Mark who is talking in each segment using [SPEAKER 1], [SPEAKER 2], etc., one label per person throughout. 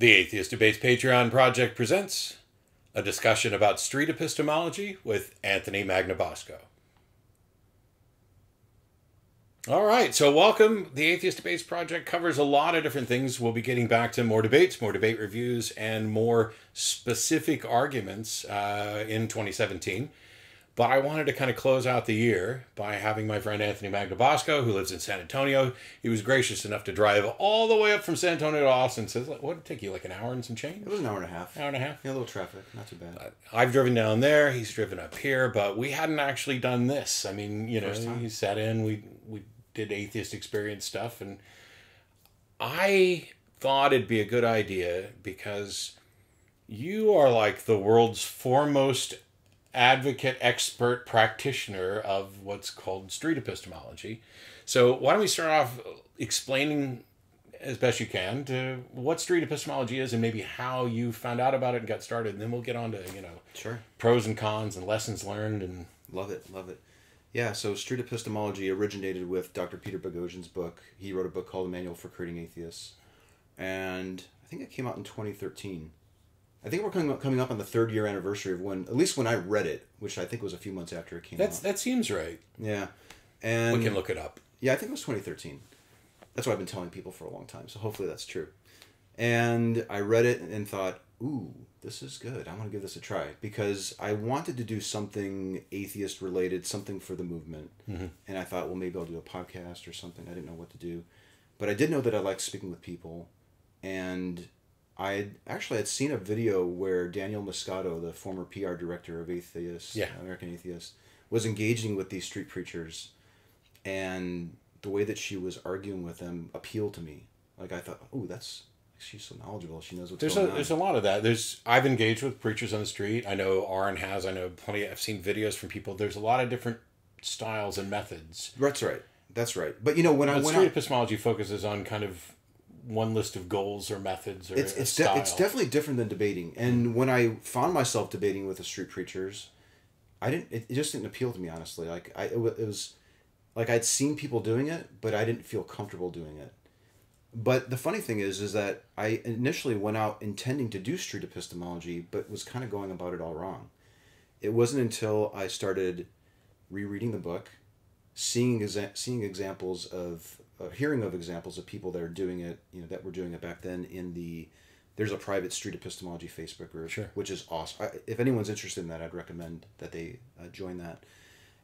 [SPEAKER 1] The Atheist Debates Patreon project presents a discussion about street epistemology with Anthony Magnabosco. All right, so welcome. The Atheist Debates Project covers a lot of different things. We'll be getting back to more debates, more debate reviews, and more specific arguments uh, in 2017. But I wanted to kind of close out the year by having my friend Anthony Magnabosco, who lives in San Antonio. He was gracious enough to drive all the way up from San Antonio to Austin. Says, what did it take you, like an hour and some change?
[SPEAKER 2] It was an hour and a half.
[SPEAKER 1] Hour and a half?
[SPEAKER 2] Yeah, a little traffic, not too bad.
[SPEAKER 1] I've driven down there. He's driven up here, but we hadn't actually done this. I mean, you know, he sat in. We we did atheist experience stuff, and I thought it'd be a good idea because you are like the world's foremost advocate, expert practitioner of what's called street epistemology. So why don't we start off explaining as best you can to what street epistemology is and maybe how you found out about it and got started and then we'll get on to you know
[SPEAKER 2] Sure.
[SPEAKER 1] pros and cons and lessons learned and
[SPEAKER 2] Love it, love it. Yeah, so street epistemology originated with Dr. Peter Boghossian's book. He wrote a book called A Manual for Creating Atheists. And I think it came out in 2013. I think we're coming up, coming up on the third year anniversary of when, at least when I read it, which I think was a few months after it came
[SPEAKER 1] that's
[SPEAKER 2] out.
[SPEAKER 1] that seems right
[SPEAKER 2] Yeah. And
[SPEAKER 1] we can look it up
[SPEAKER 2] Yeah, I think it was 2013. That's what I've been telling people for a long time. So hopefully that's true. And I read it and thought, ooh, this is good. I want to give this a try because I wanted to do something atheist related, something for the movement. Mm-hmm. And I thought, well, maybe I'll do a podcast or something. I didn't know what to do. But I did know that I liked speaking with people. And I actually had seen a video where Danielle Muscato, the former PR director of Atheist,
[SPEAKER 1] Yeah.
[SPEAKER 2] American Atheist, was engaging with these street preachers and the way that she was arguing with them appealed to me. Like I thought, oh, that's she's so knowledgeable. She knows what's
[SPEAKER 1] there's a
[SPEAKER 2] going on.
[SPEAKER 1] there's a lot of that there's i've engaged with preachers on the street i know Aaron has i know plenty i've seen videos from people there's a lot of different styles and methods
[SPEAKER 2] That's right. That's right. But you know when I went
[SPEAKER 1] street
[SPEAKER 2] out,
[SPEAKER 1] epistemology focuses on kind of one list of goals or methods or
[SPEAKER 2] it's it's de- it's definitely different than debating. And when I found myself debating with the street preachers, I didn't. It, it just didn't appeal to me honestly. Like I, it, wa- it was, like I'd seen people doing it, but I didn't feel comfortable doing it. But the funny thing is, is that I initially went out intending to do street epistemology, but was kind of going about it all wrong. It wasn't until I started rereading the book, seeing exa- seeing examples of hearing of examples of people that are doing it, you know, that were doing it back then in the there's a private street epistemology Facebook group,
[SPEAKER 1] Sure.
[SPEAKER 2] which is awesome. I, if anyone's interested in that, I'd recommend that they uh, join that.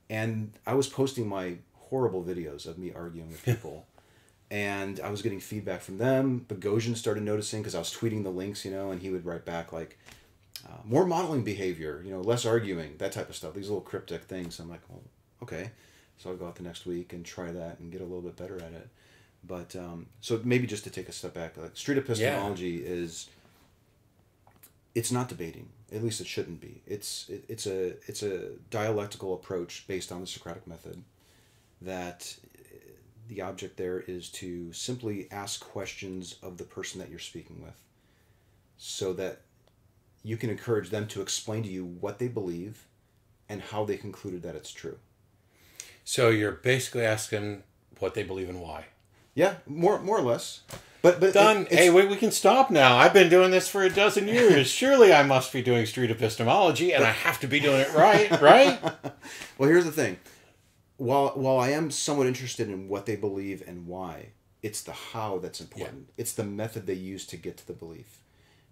[SPEAKER 2] And I was posting my horrible videos of me arguing with people. and I was getting feedback from them. Boghossian started noticing because I was tweeting the links, you know, and he would write back like, uh, more modeling behavior, you know, less arguing, that type of stuff. These little cryptic things. I'm like, well, okay. So I'll go out the next week and try that and get a little bit better at it. But um, so maybe just to take a step back, like street epistemology is it's not debating. At least it shouldn't be. It's it, it's a it's a dialectical approach based on the Socratic method. That uh, the object there is to simply ask questions of the person that you're speaking with, so that you can encourage them to explain to you what they believe, and how they concluded that it's true.
[SPEAKER 1] So you're basically asking what they believe and why
[SPEAKER 2] Yeah, more more or less. But but it-
[SPEAKER 1] done
[SPEAKER 2] it's-
[SPEAKER 1] hey wait we can stop now i've been doing this for a dozen years surely i must be doing street epistemology and i have to be doing it right right
[SPEAKER 2] Well, here's the thing. While while I am somewhat interested in what they believe and why, it's the how that's important. It's the method they use to get to the belief.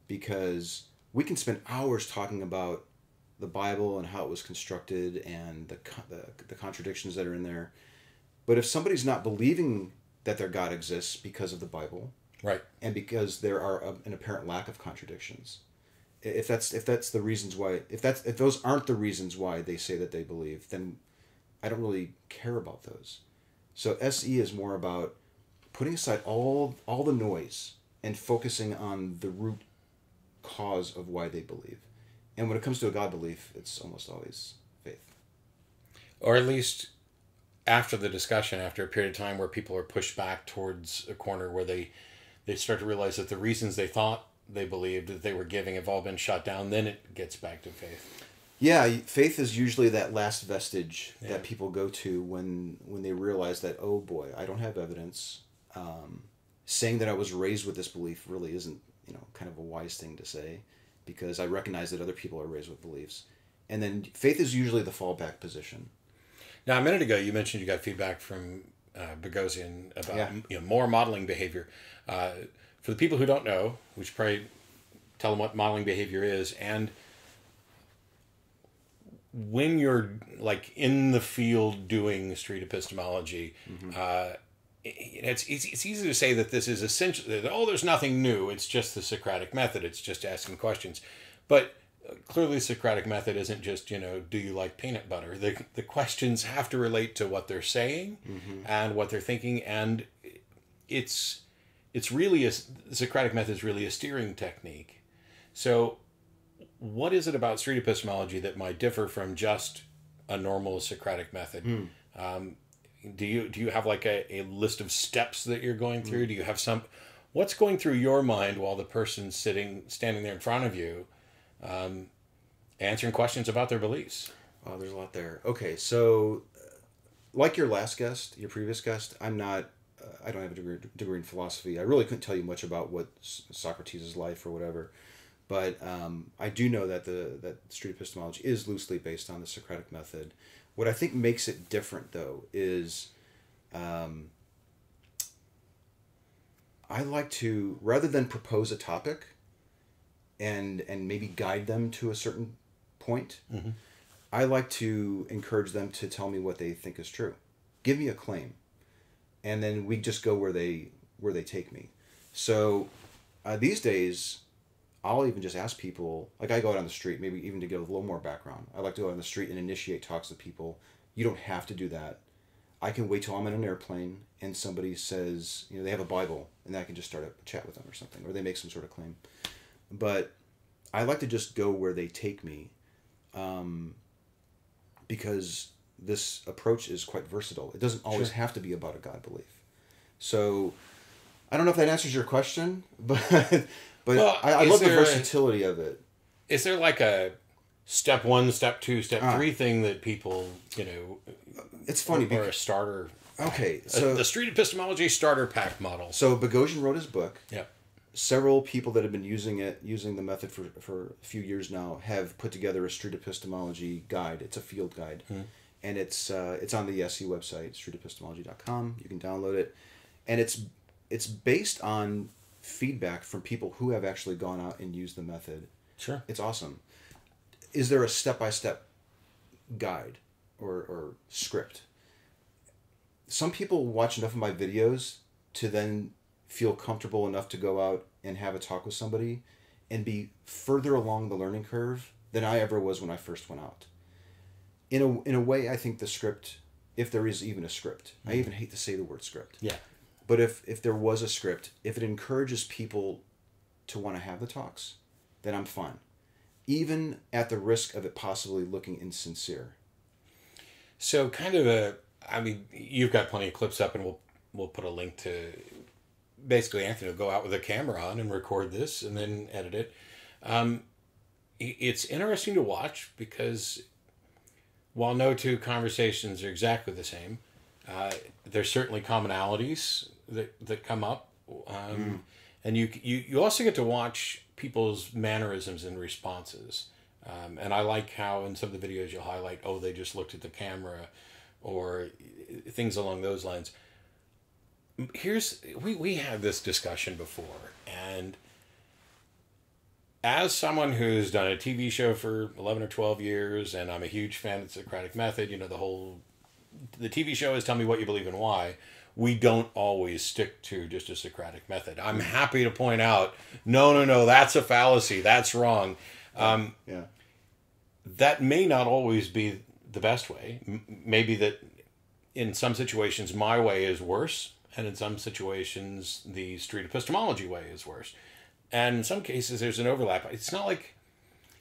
[SPEAKER 2] Because we can spend hours talking about the Bible and how it was constructed and the the, the contradictions that are in there. But if somebody's not believing that their God exists because of the Bible,
[SPEAKER 1] right.
[SPEAKER 2] and because there are a, an apparent lack of contradictions if that's if that's the reasons why if that's if those aren't the reasons why they say that they believe then i don't really care about those. So se is more about putting aside all all the noise and focusing on the root cause of why they believe and when it comes to a god belief it's almost always faith
[SPEAKER 1] or at least after the discussion after a period of time where people are pushed back towards a corner where they they start to realize that the reasons they thought they believed that they were giving have all been shut down then it gets back to faith
[SPEAKER 2] Yeah, faith is usually that last vestige
[SPEAKER 1] Yeah.
[SPEAKER 2] that people go to when when they realize that oh boy, I don't have evidence. Um, saying that I was raised with this belief really isn't you know kind of a wise thing to say because I recognize that other people are raised with beliefs, and then faith is usually the fallback position.
[SPEAKER 1] Now, a minute ago, you mentioned you got feedback from uh, Boghossian about
[SPEAKER 2] Yeah.
[SPEAKER 1] you know more modeling behavior. Uh, for the people who don't know, we should probably tell them what modeling behavior is and when you're like in the field doing street epistemology, uh, it- it's, it's it's easy to say that this is essentially oh, there's nothing new. It's just the Socratic method. It's just asking questions, but uh, clearly, Socratic method isn't just you know, do you like peanut butter? The the questions have to relate to what they're saying and what they're thinking, and it's it's really a the Socratic method is really a steering technique. So, what is it about street epistemology that might differ from just a normal Socratic method? Um, do you do you have like a, a list of steps that you're going through? Do you have some? What's going through your mind while the person's sitting standing there in front of you, um, answering questions about their beliefs?
[SPEAKER 2] Oh, there's a lot there. Okay, so uh, like your last guest, your previous guest, I'm not. Uh, I don't have a degree, degree in philosophy. I really couldn't tell you much about what Socrates' life or whatever, but um, I do know that the that street epistemology is loosely based on the Socratic method. What I think makes it different, though, is um, I like to rather than propose a topic and and maybe guide them to a certain point. I like to encourage them to tell me what they think is true. Give me a claim, and then we just go where they where they take me. So uh, these days, I'll even just ask people. Like I go out on the street, maybe even to give a little more background. I like to go out on the street and initiate talks with people. You don't have to do that. I can wait till I'm in an airplane and somebody says, you know, they have a Bible, and I can just start a chat with them or something, or they make some sort of claim. But I like to just go where they take me um, because this approach is quite versatile. It doesn't always have to be about a God belief. So I don't know if that answers your question, but but
[SPEAKER 1] Well,
[SPEAKER 2] I, I love the
[SPEAKER 1] there a-
[SPEAKER 2] versatility of it.
[SPEAKER 1] Is there like a step one, step two, step
[SPEAKER 2] Ah.
[SPEAKER 1] three thing that people you know,
[SPEAKER 2] It's funny
[SPEAKER 1] or
[SPEAKER 2] because
[SPEAKER 1] a starter?
[SPEAKER 2] okay,
[SPEAKER 1] So
[SPEAKER 2] so
[SPEAKER 1] the street epistemology starter pack model.
[SPEAKER 2] so Boghossian wrote his book.
[SPEAKER 1] Yep.
[SPEAKER 2] several people that have been using it, using the method for, for a few years now, have put together a street epistemology guide. It's a field guide, and it's uh, it's on the SE website, streetepistemology.com. You can download it, and it's it's based on feedback from people who have actually gone out and used the method.
[SPEAKER 1] Sure.
[SPEAKER 2] It's awesome. Is there a step by step guide or, or script? Some people watch enough of my videos to then feel comfortable enough to go out and have a talk with somebody and be further along the learning curve than I ever was when I first went out. In a, in a way, I think the script, if there is even a script, I mm. even hate to say the word script,
[SPEAKER 1] Yeah.
[SPEAKER 2] But if, if there was a script, if it encourages people to want to have the talks, then I'm fine. Even at the risk of it possibly looking insincere.
[SPEAKER 1] So kind of a, I mean, you've got plenty of clips up, and we'll we'll put a link to. Basically, Anthony will go out with a camera on and record this, and then edit it. Um, it's interesting to watch because while no two conversations are exactly the same, uh, there's certainly commonalities that that come up, um, and you you you also get to watch people's mannerisms and responses. Um, and I like how in some of the videos you'll highlight, oh, they just looked at the camera, or things along those lines. Here's we we had this discussion before, and as someone who's done a TV show for eleven or twelve years, and I'm a huge fan of the Socratic method, you know the whole the TV show is tell me what you believe and why. We don't always stick to just a Socratic method. I'm happy to point out, no, no, no, that's a fallacy. That's wrong. Um,
[SPEAKER 2] Yeah.
[SPEAKER 1] that may not always be the best way. M- maybe that in some situations my way is worse, and in some situations the street epistemology way is worse. And in some cases there's an overlap. It's not like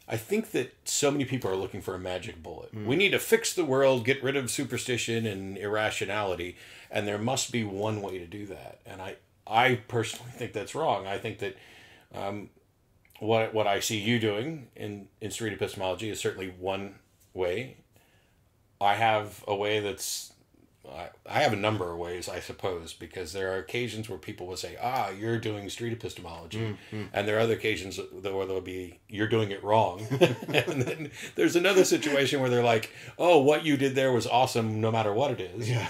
[SPEAKER 1] I think that so many people are looking for a magic bullet. We need to fix the world, get rid of superstition and irrationality, and there must be one way to do that. And I I personally think that's wrong. I think that um, what what I see you doing in in street epistemology is certainly one way. I have a way that's I, I have a number of ways, I suppose, because there are occasions where people will say, "Ah, you're doing street epistemology," and there are other occasions where there'll be, "You're doing it wrong," and then there's another situation where they're like, "Oh, what you did there was awesome, no matter what it is."
[SPEAKER 2] Yeah.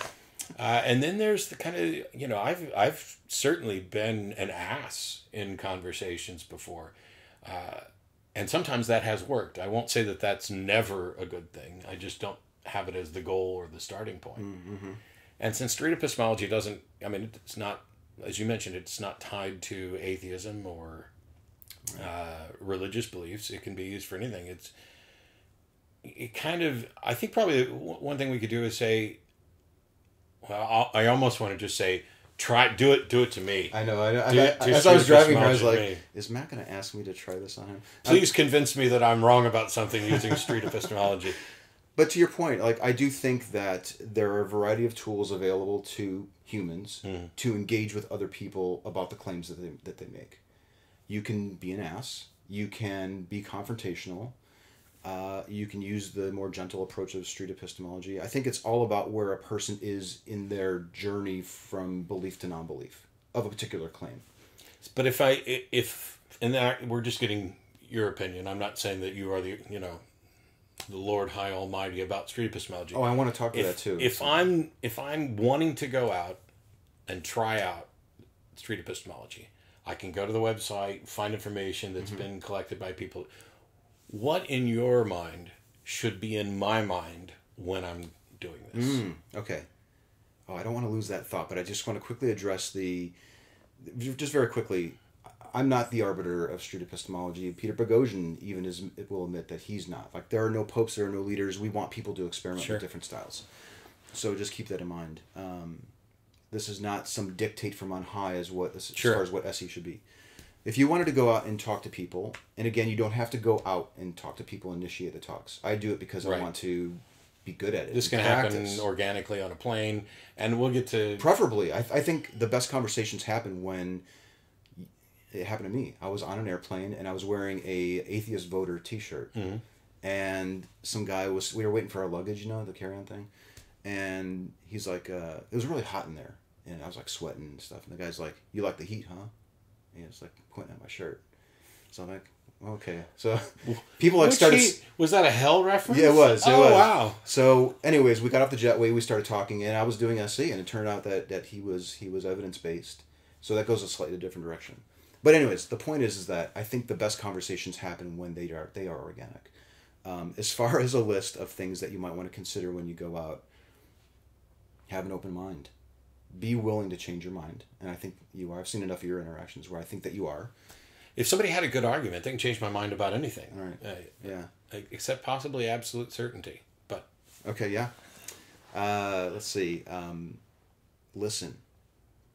[SPEAKER 1] Uh, and then there's the kind of you know I've I've certainly been an ass in conversations before, uh, and sometimes that has worked. I won't say that that's never a good thing. I just don't have it as the goal or the starting point. And since street epistemology doesn't, I mean, it's not as you mentioned, it's not tied to atheism or uh, religious beliefs. It can be used for anything. It's it kind of I think probably one thing we could do is say well, I almost want to just say, try do it, do it to me.
[SPEAKER 2] I know. I,
[SPEAKER 1] Do-
[SPEAKER 2] I, as I was driving here, I was like,
[SPEAKER 1] epistemology
[SPEAKER 2] "Is Matt going to ask me to try this on him?"
[SPEAKER 1] Please convince me that I'm wrong about something using street epistemology.
[SPEAKER 2] But to your point, like I do think that there are a variety of tools available to humans
[SPEAKER 1] Hmm.
[SPEAKER 2] to engage with other people about the claims that they that they make. You can be an ass. You can be confrontational. Uh, you can use the more gentle approach of street epistemology. I think it's all about where a person is in their journey from belief to non-belief of a particular claim.
[SPEAKER 1] But if I if and that we're just getting your opinion. I'm not saying that you are the you know the Lord High Almighty about street epistemology.
[SPEAKER 2] Oh, I want to talk to
[SPEAKER 1] if,
[SPEAKER 2] that too.
[SPEAKER 1] If I'm if I'm wanting to go out and try out street epistemology, I can go to the website, find information that's
[SPEAKER 2] Mm-hmm.
[SPEAKER 1] been collected by people. What in your mind should be in my mind when I'm doing this?
[SPEAKER 2] Mm, okay. Oh, I don't want to lose that thought, but I just want to quickly address the. Just very quickly, I'm not the arbiter of street epistemology. Peter Boghossian even is will admit that he's not. Like there are no popes, there are no leaders. We want people to experiment
[SPEAKER 1] Sure.
[SPEAKER 2] with different styles. So just keep that in mind. Um, this is not some dictate from on high as what as
[SPEAKER 1] Sure.
[SPEAKER 2] far as what SE should be. If you wanted to go out and talk to people, and again, you don't have to go out and talk to people, initiate the talks. I do it because I want to be good at it.
[SPEAKER 1] This can happen organically on a plane, and we'll get to
[SPEAKER 2] preferably I, I think the best conversations happen when it happened to me i was on an airplane and i was wearing a atheist voter t-shirt
[SPEAKER 1] Mm-hmm.
[SPEAKER 2] and some guy was we were waiting for our luggage you know the carry-on thing and he's like uh, it was really hot in there and i was like sweating and stuff and the guy's like you like the heat huh and he was like pointing at my shirt so i'm like okay so people like
[SPEAKER 1] Which
[SPEAKER 2] started
[SPEAKER 1] he- was that a hell reference?
[SPEAKER 2] yeah, it was. It
[SPEAKER 1] oh
[SPEAKER 2] was.
[SPEAKER 1] wow!
[SPEAKER 2] So, anyways, we got off the jetway. We started talking, and I was doing SE, and it turned out that that he was he was evidence based. So that goes a slightly different direction. But anyways, the point is is that I think the best conversations happen when they are they are organic. Um, as far as a list of things that you might want to consider when you go out, have an open mind. Be willing to change your mind, and I think you are. I've seen enough of your interactions where I think that you are.
[SPEAKER 1] If somebody had a good argument, they can change my mind about anything,
[SPEAKER 2] Right.
[SPEAKER 1] Uh,
[SPEAKER 2] Yeah.
[SPEAKER 1] except possibly absolute certainty. But
[SPEAKER 2] Okay, yeah. Uh, let's see. Um, listen.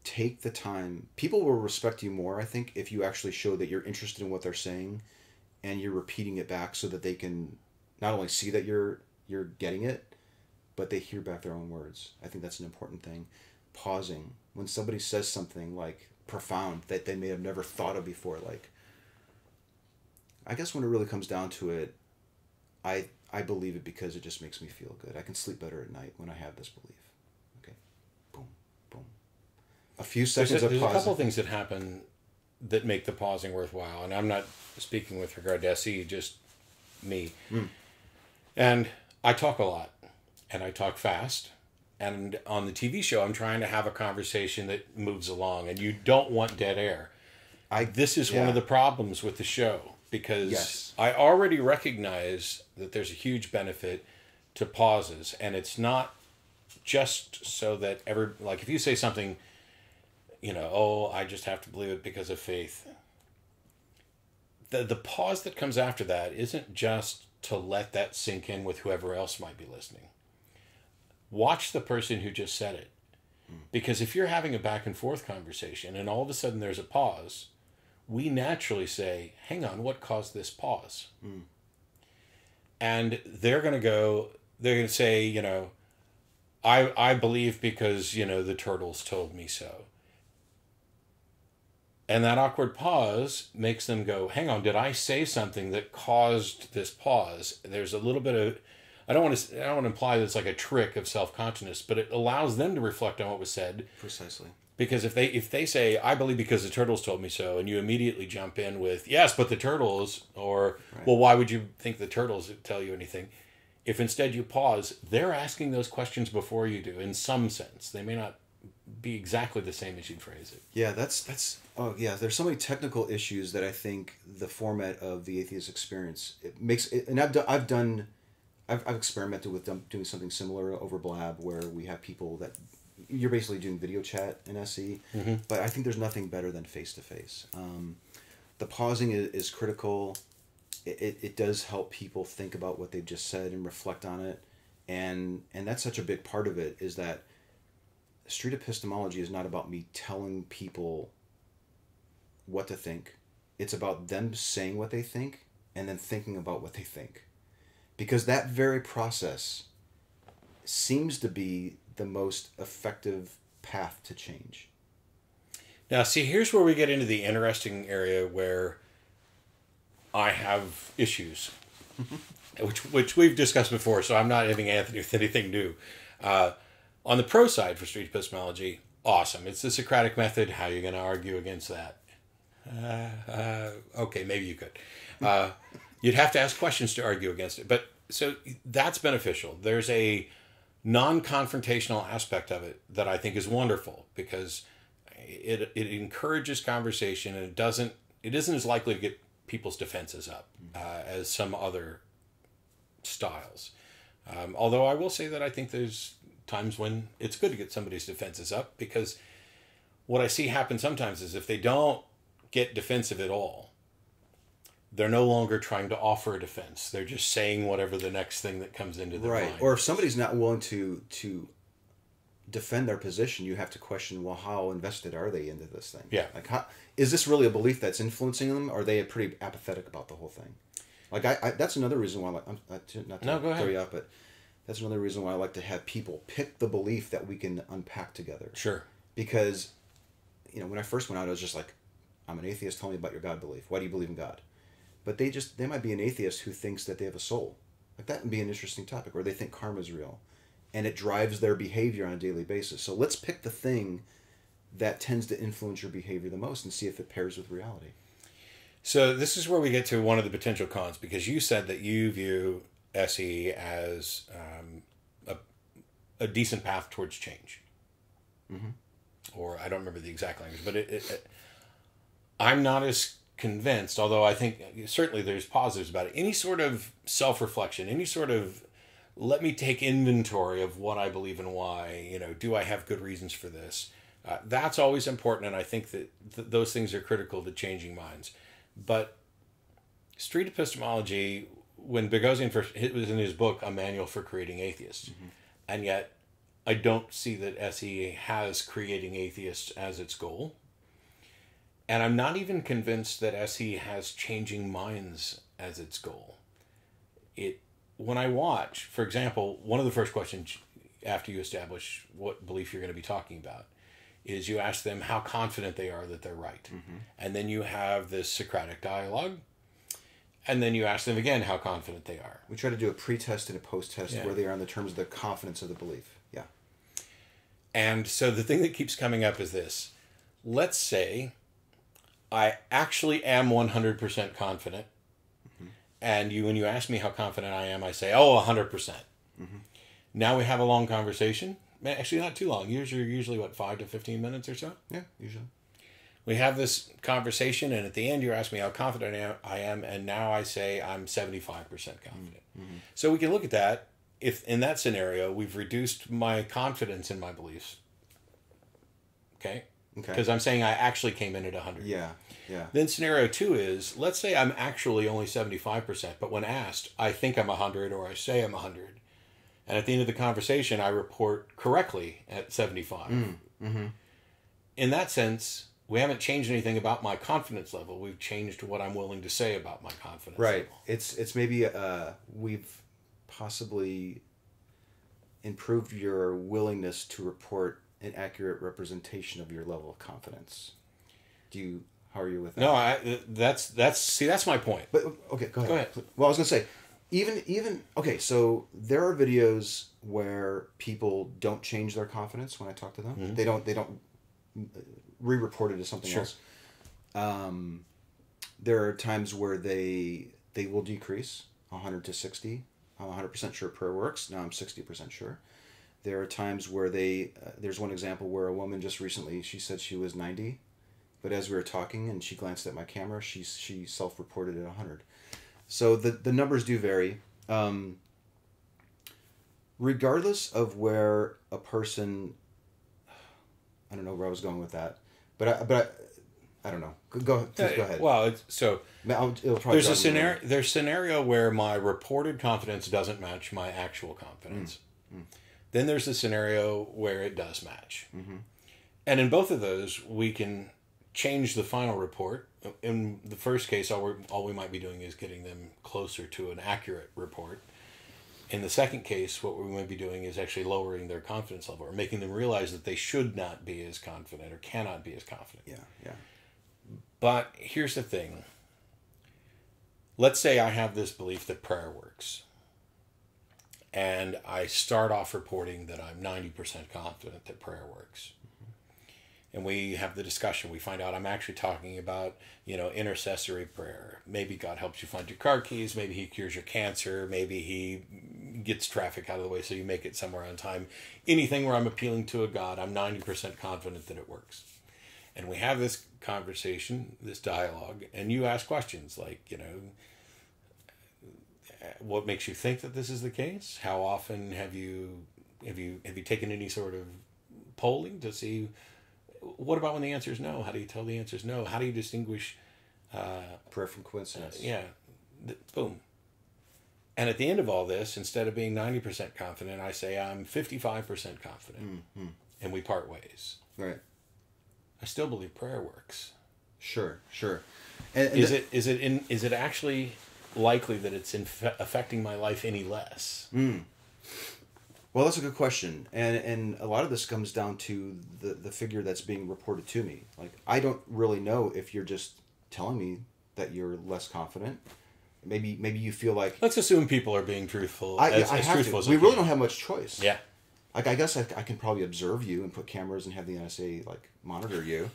[SPEAKER 2] Take the time. People will respect you more, I think, if you actually show that you're interested in what they're saying and you're repeating it back so that they can not only see that you're you're getting it, but they hear back their own words. I think that's an important thing. Pausing. When somebody says something like profound that they may have never thought of before, like I guess when it really comes down to it, I I believe it because it just makes me feel good. I can sleep better at night when I have this belief. Okay, boom, boom. A few
[SPEAKER 1] there's,
[SPEAKER 2] seconds
[SPEAKER 1] a,
[SPEAKER 2] of
[SPEAKER 1] there's a couple things that happen that make the pausing worthwhile, and I'm not speaking with regard to SE, just me.
[SPEAKER 2] Hmm.
[SPEAKER 1] And I talk a lot, and I talk fast. And on the TV show, I'm trying to have a conversation that moves along, and you don't want dead air.
[SPEAKER 2] I
[SPEAKER 1] this is one of the problems with the show because
[SPEAKER 2] Yes.
[SPEAKER 1] I already recognize that there's a huge benefit to pauses, and it's not just so that every like if you say something, you know, oh, I just have to believe it because of faith. The the pause that comes after that isn't just to let that sink in with whoever else might be listening. Watch the person who just said it. Hmm. Because if you're having a back and forth conversation and all of a sudden there's a pause, we naturally say, hang on, what caused this pause? Hmm. And they're going to go, they're going to say, you know, I, I believe because, you know, the turtles told me so. And that awkward pause makes them go, hang on, did I say something that caused this pause? There's a little bit of, I don't want to I don't want to imply that it's like a trick of self consciousness, but it allows them to reflect on what was said.
[SPEAKER 2] Precisely.
[SPEAKER 1] Because if they if they say I believe because the turtles told me so, and you immediately jump in with yes, but the turtles, or well, why would you think the turtles tell you anything? If instead you pause, they're asking those questions before you do. In some sense, they may not be exactly the same as you'd phrase it.
[SPEAKER 2] Yeah, that's that's oh yeah. There's so many technical issues that I think the format of the atheist experience it makes it, and I've done I've done I've, I've experimented with them doing something similar over Blab where we have people that you're basically doing video chat in SE, mm-hmm. but I think there's nothing better than face to face. The pausing is, is critical. It, it, it does help people think about what they've just said and reflect on it, and and that's such a big part of it is that street epistemology is not about me telling people what to think. It's about them saying what they think and then thinking about what they think. Because that very process seems to be the most effective path to change.
[SPEAKER 1] Now, see, here's where we get into the interesting area where I have issues, which which we've discussed before. So I'm not hitting Anthony with anything new. Uh, on the pro side for street epistemology, awesome. It's the Socratic method. How are you going to argue against that? Uh, uh, okay, maybe you could. Uh, you'd have to ask questions to argue against it. But so that's beneficial. There's a non confrontational aspect of it that I think is wonderful because it, it encourages conversation and it doesn't, it isn't as likely to get people's defenses up uh, as some other styles. Um, although I will say that I think there's times when it's good to get somebody's defenses up because what I see happen sometimes is if they don't get defensive at all, they're no longer trying to offer a defense. They're just saying whatever the next thing that comes into their
[SPEAKER 2] right.
[SPEAKER 1] mind.
[SPEAKER 2] Or if somebody's not willing to to defend their position, you have to question, well, how invested are they into this thing?
[SPEAKER 1] Yeah.
[SPEAKER 2] Like, how is this really a belief that's influencing them, or are they pretty apathetic about the whole thing? Like, I, I that's another reason why like, I'm, I, not to
[SPEAKER 1] No, go ahead.
[SPEAKER 2] throw you out, but that's another reason why I like to have people pick the belief that we can unpack together.
[SPEAKER 1] sure.
[SPEAKER 2] Because, you know, when I first went out, I was just like, I'm an atheist. Tell me about your God belief. Why do you believe in God? But they just they might be an atheist who thinks that they have a soul. Like that would be an interesting topic, or they think karma is real, and it drives their behavior on a daily basis. So let's pick the thing that tends to influence your behavior the most and see if it pairs with reality.
[SPEAKER 1] So this is where we get to one of the potential cons because you said that you view SE as um, a, a decent path towards change. Or I don't remember the exact language, but it, it, it- I'm not as convinced, although I think certainly there's positives about it. Any sort of self reflection, any sort of let me take inventory of what I believe and why, you know, do I have good reasons for this? Uh, that's always important, and I think that th- those things are critical to changing minds. But street epistemology, when Boghossian first it was in his book, A Manual for Creating Atheists, mm-hmm. and yet I don't see that SE has creating atheists as its goal. And I'm not even convinced that SE has changing minds as its goal. It when I watch, for example, one of the first questions after you establish what belief you're going to be talking about is you ask them how confident they are that they're right. Mm-hmm. And then you have this Socratic dialogue. And then you ask them again how confident they are.
[SPEAKER 2] We try to do a pre-test and a post-test
[SPEAKER 1] Yeah.
[SPEAKER 2] where they are on the terms of the confidence of the belief. Yeah.
[SPEAKER 1] And so the thing that keeps coming up is this. Let's say I actually am 100% confident. Mm-hmm. And you, when you ask me how confident I am, I say, oh, 100%. percent mm-hmm. Now we have a long conversation. Actually, not too long. Usually, usually what, five to 15 minutes or so?
[SPEAKER 2] Yeah. Usually.
[SPEAKER 1] We have this conversation, and at the end, you ask me how confident I am- I am, and now I say I'm 75% confident. Mm-hmm. So we can look at that. If in that scenario, we've reduced my confidence in my beliefs. Okay?
[SPEAKER 2] Okay.
[SPEAKER 1] Because I'm saying I actually came in at 100.
[SPEAKER 2] Yeah. Yeah.
[SPEAKER 1] Then scenario two is let's say I'm actually only 75%, but when asked, I think I'm 100 or I say I'm 100. And at the end of the conversation, I report correctly at 75. Mm, mm-hmm. In that sense, we haven't changed anything about my confidence level. We've changed what I'm willing to say about my confidence
[SPEAKER 2] Right.
[SPEAKER 1] level.
[SPEAKER 2] It's it's maybe uh, we've possibly improved your willingness to report an accurate representation of your level of confidence. Do you? How are you with that?
[SPEAKER 1] No, I, that's that's see that's my point.
[SPEAKER 2] But okay, go ahead.
[SPEAKER 1] Go ahead.
[SPEAKER 2] Well, I was gonna say, even even okay so there are videos where people don't change their confidence when i talk to them
[SPEAKER 1] Mhm.
[SPEAKER 2] they don't they don't uh, re-report as something
[SPEAKER 1] Sure.
[SPEAKER 2] else. Um, there are times where they they will decrease 100 to 60 i'm 100% sure prayer works. Now i'm 60% sure. There are times where they uh, there's one example where a woman just recently she said she was 90 but as we were talking and she glanced at my camera she she self-reported at 100 so the the numbers do vary. Um, regardless of where a person i don't know where i was going with that but i but i, I don't know go go, please go ahead
[SPEAKER 1] Well, it's, so
[SPEAKER 2] I'll, it'll probably
[SPEAKER 1] there's a scenario. There's scenario where my reported confidence doesn't match my actual confidence.
[SPEAKER 2] Mm,
[SPEAKER 1] Then there's a scenario where it does match,
[SPEAKER 2] Mm-hmm.
[SPEAKER 1] and in both of those, we can change the final report. In the first case, all all we might be doing is getting them closer to an accurate report. In the second case, what we might be doing is actually lowering their confidence level or making them realize that they should not be as confident or cannot be as confident.
[SPEAKER 2] yeah yeah
[SPEAKER 1] But here's the thing. Let's say I have this belief that prayer works. And I start off reporting that I'm 90% confident that prayer works. And we have the discussion. We find out I'm actually talking about, you know, intercessory prayer. Maybe God helps you find your car keys. Maybe He cures your cancer. Maybe He gets traffic out of the way so you make it somewhere on time. Anything where I'm appealing to a God, I'm 90% confident that it works and we have this conversation, this dialogue, and you ask questions like, you know, what makes you think that this is the case? How often have you have you have you taken any sort of polling to see what about when the answer is no? How do you tell the answer is no? How do you distinguish uh,
[SPEAKER 2] prayer from coincidence
[SPEAKER 1] yeah, th- boom. And at the end of all this, instead of being 90% confident, I say I'm 55% confident. Mm-hmm. And we part ways.
[SPEAKER 2] right
[SPEAKER 1] I still believe prayer works.
[SPEAKER 2] sure sure and, and
[SPEAKER 1] is
[SPEAKER 2] th-
[SPEAKER 1] it is it in is it actually likely that it's inf- affecting my life any less hmm.
[SPEAKER 2] Well, that's a good question, and and a lot of this comes down to the the figure that's being reported to me. Like I don't really know if you're just telling me that you're less confident. Maybe maybe you feel like
[SPEAKER 1] let's assume people are being truthful
[SPEAKER 2] I,
[SPEAKER 1] as,
[SPEAKER 2] I
[SPEAKER 1] as
[SPEAKER 2] have
[SPEAKER 1] truthful
[SPEAKER 2] to. We really
[SPEAKER 1] can.
[SPEAKER 2] don't have much choice.
[SPEAKER 1] yeah
[SPEAKER 2] Like I guess I, I can probably observe you and put cameras and have the NSA like monitor you.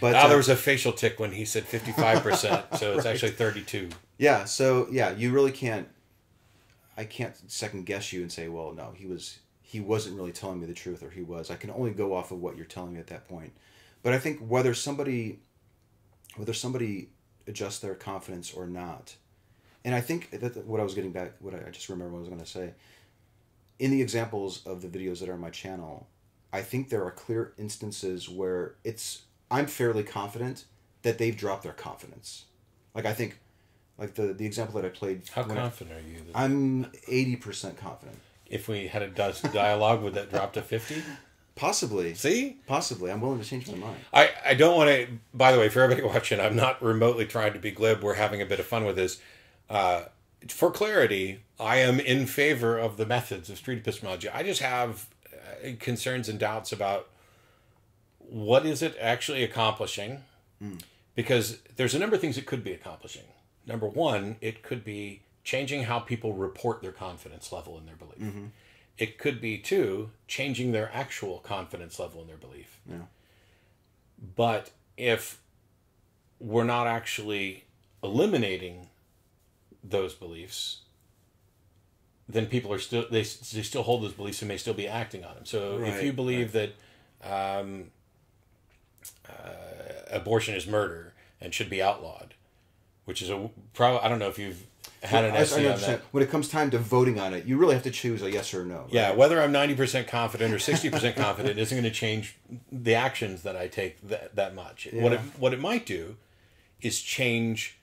[SPEAKER 2] But
[SPEAKER 1] ah,
[SPEAKER 2] uh,
[SPEAKER 1] there was a facial tick when he said 55% so it's actually 32
[SPEAKER 2] Yeah, so yeah, you really can't I can't second guess you and say, well, no, he was he wasn't really telling me the truth or he was. I can only go off of what you're telling me at that point. But I think whether somebody whether somebody adjusts their confidence or not. And I think that what I was getting back what I, I just remember what I was going to say in the examples of the videos that are on my channel, I think there are clear instances where it's I'm fairly confident that they've dropped their confidence. Like I think like the the example that I played
[SPEAKER 1] how
[SPEAKER 2] when I-
[SPEAKER 1] confident are you that
[SPEAKER 2] I'm 80% confident.
[SPEAKER 1] if we had a dialogue would that drop to 50
[SPEAKER 2] Possibly.
[SPEAKER 1] see
[SPEAKER 2] Possibly. I'm willing to change my mind.
[SPEAKER 1] I, I don't want to. By the way, for everybody watching, I'm not remotely trying to be glib. We're having a bit of fun with this. Uh, for clarity, I am in favor of the methods of street epistemology. I just have uh, concerns and doubts about what is it actually accomplishing, because there's a number of things it could be accomplishing. Number one, it could be changing how people report their confidence level in their belief. It could be two, changing their actual confidence level in their belief.
[SPEAKER 2] Yeah.
[SPEAKER 1] But if we're not actually eliminating those beliefs, then people are still they, they still hold those beliefs and may still be acting on them. So if you believe that um, uh, abortion is murder and should be outlawed, which is a probably I don't know if you've had an
[SPEAKER 2] I, I
[SPEAKER 1] essay on that.
[SPEAKER 2] When it comes time to voting on it, you really have to choose a yes or no. right?
[SPEAKER 1] Yeah, whether I'm 90% confident or 60% confident isn't going to change the actions that I take that, that much. What it what it might do is change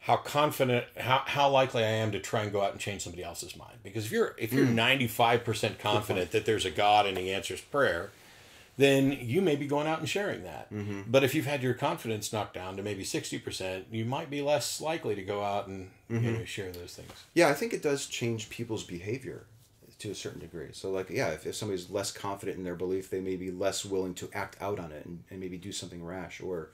[SPEAKER 1] how confident how, how likely I am to try and go out and change somebody else's mind. Because if you're if you're hmm. 95% confident that there's a God and he answers prayer, then you may be going out and sharing that. Mm-hmm. But if you've had your confidence knocked down to maybe 60%, you might be less likely to go out and you mm-hmm. know, share those things.
[SPEAKER 2] Yeah, I think it does change people's behavior to a certain degree. So, like, yeah, if, if somebody's less confident in their belief, they may be less willing to act out on it and, and maybe do something rash or,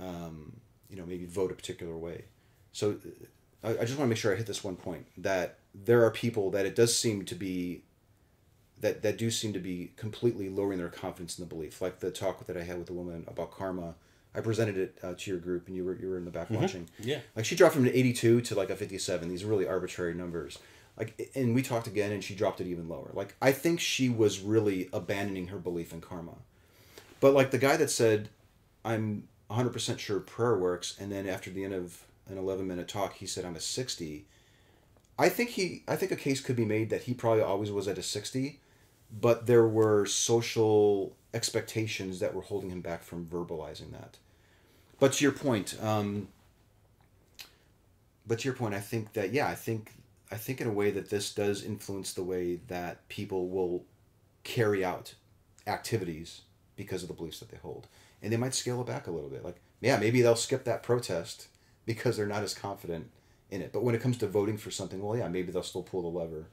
[SPEAKER 2] um, you know, maybe vote a particular way. So, uh, I, I just want to make sure I hit this one point that there are people that it does seem to be that that do seem to be completely lowering their confidence in the belief. Like the talk that I had with the woman about karma, I presented it uh, to your group, and you were you were in the back watching.
[SPEAKER 1] Yeah.
[SPEAKER 2] Like she dropped from an eighty two to like a fifty seven. These really arbitrary numbers. Like, and we talked again, and she dropped it even lower. Like, I think she was really abandoning her belief in karma. But like the guy that said, "I'm 100 percent sure prayer works," and then after the end of an 11 minute talk, he said, "I'm a 60." I think he, I think a case could be made that he probably always was at a 60, but there were social expectations that were holding him back from verbalizing that. But to your point, um, but to your point, I think that yeah, I think I think in a way that this does influence the way that people will carry out activities because of the beliefs that they hold, and they might scale it back a little bit. Like yeah, maybe they'll skip that protest because they're not as confident in it. But when it comes to voting for something, well, yeah, maybe they'll still pull the lever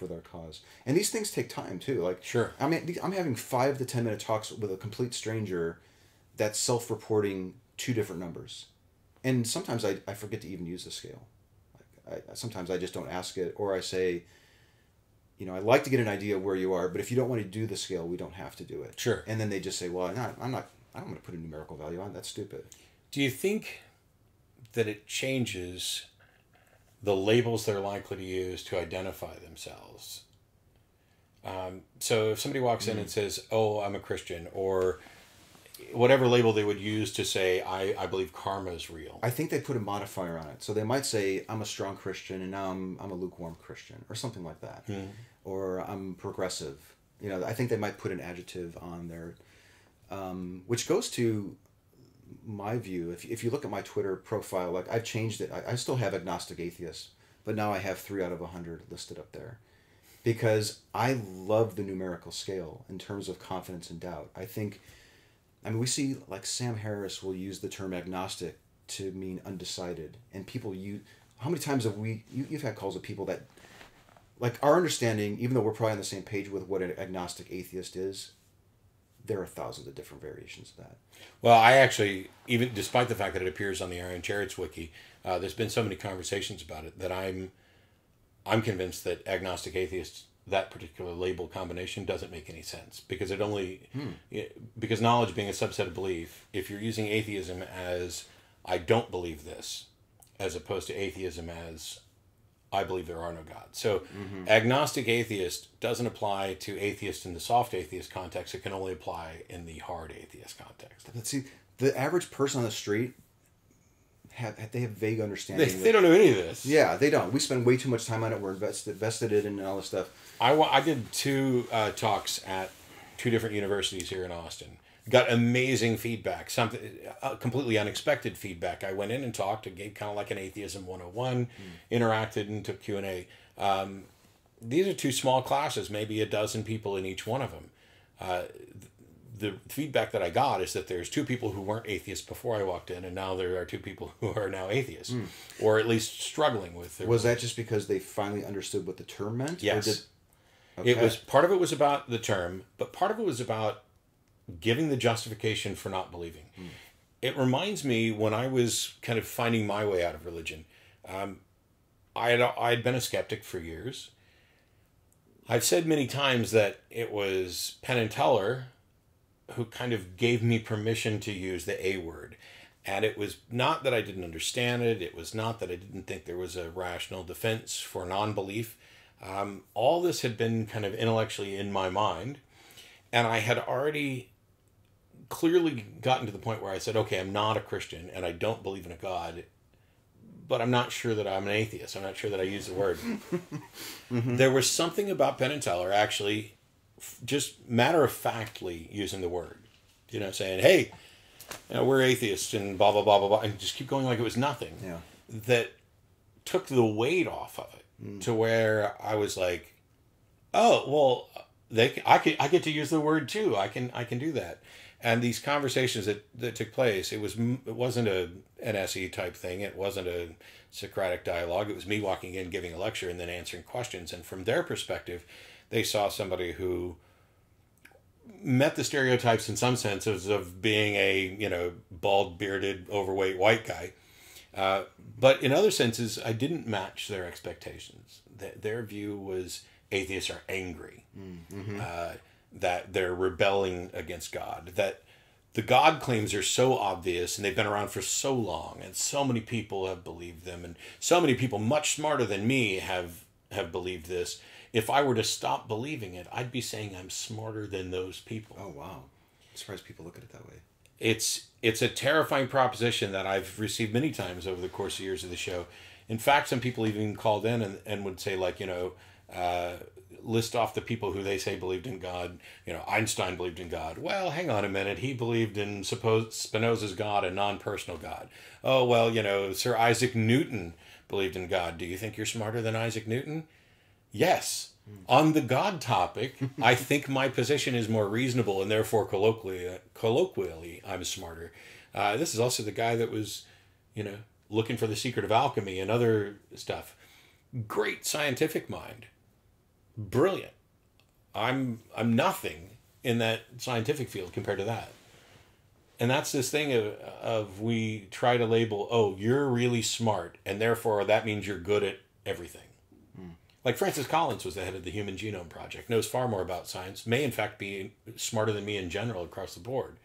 [SPEAKER 2] for their cause. And these things take time too. Like
[SPEAKER 1] Sure.
[SPEAKER 2] I mean, I'm having five to ten minute talks with a complete stranger that's self-reporting two different numbers, and sometimes I, I forget to even use the scale. Like I, sometimes I just don't ask it, or I say, you know, I like to get an idea of where you are, but if you don't want to do the scale, we don't have to do it.
[SPEAKER 1] Sure.
[SPEAKER 2] And then they just say, well, I'm not. I'm not. I'm going to put a numerical value on. That's stupid.
[SPEAKER 1] Do you think that it changes the labels they're likely to use to identify themselves? Um, so if somebody walks in and says, "Oh, I'm a Christian," or whatever label they would use to say, "I, I believe karma is real,"
[SPEAKER 2] I think they put a modifier on it. So they might say, I'm a strong Christian and now I'm, I'm a lukewarm Christian or something like that. Or I'm progressive. You know, I think they might put an adjective on there, um, which goes to my view. If, if you look at my Twitter profile, like I've changed it. I, I still have agnostic atheist, but now I have three out of a 100 listed up there because I love the numerical scale in terms of confidence and doubt. I think, I mean, we see like Sam Harris will use the term agnostic to mean undecided, and people use. How many times have we? You, you've had calls of people that, like our understanding, even though we're probably on the same page with what an agnostic atheist is, there are thousands of different variations of that.
[SPEAKER 1] Well, I actually, even despite the fact that it appears on the Iron Chariots wiki, uh, there's been so many conversations about it that I'm, I'm convinced that agnostic atheists that particular label combination doesn't make any sense because it only, yeah, because knowledge being a subset of belief, if you're using atheism as I don't believe this, as opposed to atheism as I believe there are no gods. So, agnostic atheist doesn't apply to atheist in the soft atheist context. It can only apply in the hard atheist context.
[SPEAKER 2] But see, the average person on the street have they have vague understanding.
[SPEAKER 1] They,
[SPEAKER 2] that-
[SPEAKER 1] they don't know any of this.
[SPEAKER 2] Yeah, they don't. We spend way too much time on it. We're invested vested in it and all this stuff.
[SPEAKER 1] I, I did two uh, talks at two different universities here in Austin. Got amazing feedback, something uh, completely unexpected feedback. I went in and talked and gave kind of like an atheism 101, interacted and took Q&A. Um, these are two small classes, maybe a dozen people in each one of them. Uh, the feedback that I got is that there's two people who weren't atheists before I walked in, and now there are two people who are now atheists, or at least struggling with their
[SPEAKER 2] Was that just because they finally understood what the term meant?
[SPEAKER 1] Yes.
[SPEAKER 2] Did,
[SPEAKER 1] It was part of it was about the term, but part of it was about giving the justification for not believing. It reminds me when I was kind of finding my way out of religion. Um, I had I had been a skeptic for years. I've said many times that it was Penn and Teller who kind of gave me permission to use the A word. And it was not that I didn't understand it. It was not that I didn't think there was a rational defense for non belief. Um, all this had been kind of intellectually in my mind. And I had already clearly gotten to the point where I said, okay, I'm not a Christian and I don't believe in a God, but I'm not sure that I'm an atheist. I'm not sure that I use the word. Mm-hmm. There was something about Penn and Teller actually f- just matter of factly using the word, you know, saying, hey, you know, we're atheists and blah, blah, blah, blah, blah, and just keep going like it was nothing.
[SPEAKER 2] Yeah.
[SPEAKER 1] That took the weight off of it mm. to where I was like, oh, well, they, I can, I get to use the word too. I can, I can do that. And these conversations that, that took place, it was it wasn't an SE type thing. It wasn't a Socratic dialogue. It was me walking in, giving a lecture, and then answering questions. And from their perspective, they saw somebody who met the stereotypes in some senses of being a you know bald bearded overweight white guy Uh, but in other senses, I didn't match their expectations. That their view was atheists are angry, uh, that they're rebelling against God, that the God claims are so obvious and they've been around for so long, and so many people have believed them, and so many people much smarter than me have have believed this. If I were to stop believing it, I'd be saying I'm smarter than those people
[SPEAKER 2] Oh wow. I'm surprised people look at it that way.
[SPEAKER 1] it's it's a terrifying proposition that I've received many times over the course of years of the show. In fact, some people even called in and, and would say like you know uh, list off the people who they say believed in God. You know Einstein believed in God. Well, hang on a minute, he believed in suppose Spinoza's God, a non-personal God. Oh well, you know Sir Isaac Newton believed in God. Do you think you're smarter than Isaac Newton? Yes. On the God topic, I think my position is more reasonable, and therefore colloquially, colloquially, I'm smarter. Uh, this is also the guy that was, you know, looking for the secret of alchemy and other stuff. Great scientific mind, brilliant. I'm I'm nothing in that scientific field compared to that. And that's this thing of, of we try to label, oh, you're really smart, and therefore that means you're good at everything. Hmm. Like Francis Collins was the head of the Human Genome Project, knows far more about science, may in fact be smarter than me in general across the board.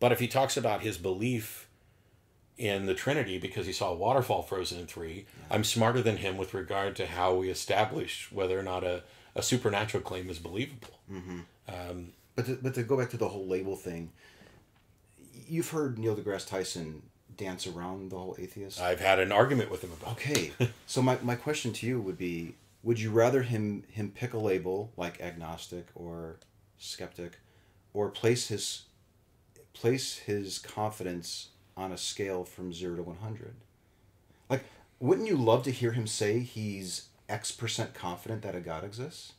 [SPEAKER 1] But if he talks about his belief in the Trinity because he saw a waterfall frozen in three, I'm smarter than him with regard to how we establish whether or not a, a supernatural claim is believable. Mm-hmm.
[SPEAKER 2] Um, but to, but to go back to the whole label thing, you've heard Neil deGrasse Tyson dance around the whole atheist.
[SPEAKER 1] I've had an argument with him about.
[SPEAKER 2] Okay, so my, my question to you would be: Would you rather him him pick a label like agnostic or skeptic, or place his place his confidence on a scale from zero to one hundred? Like, wouldn't you love to hear him say he's X percent confident that a God exists?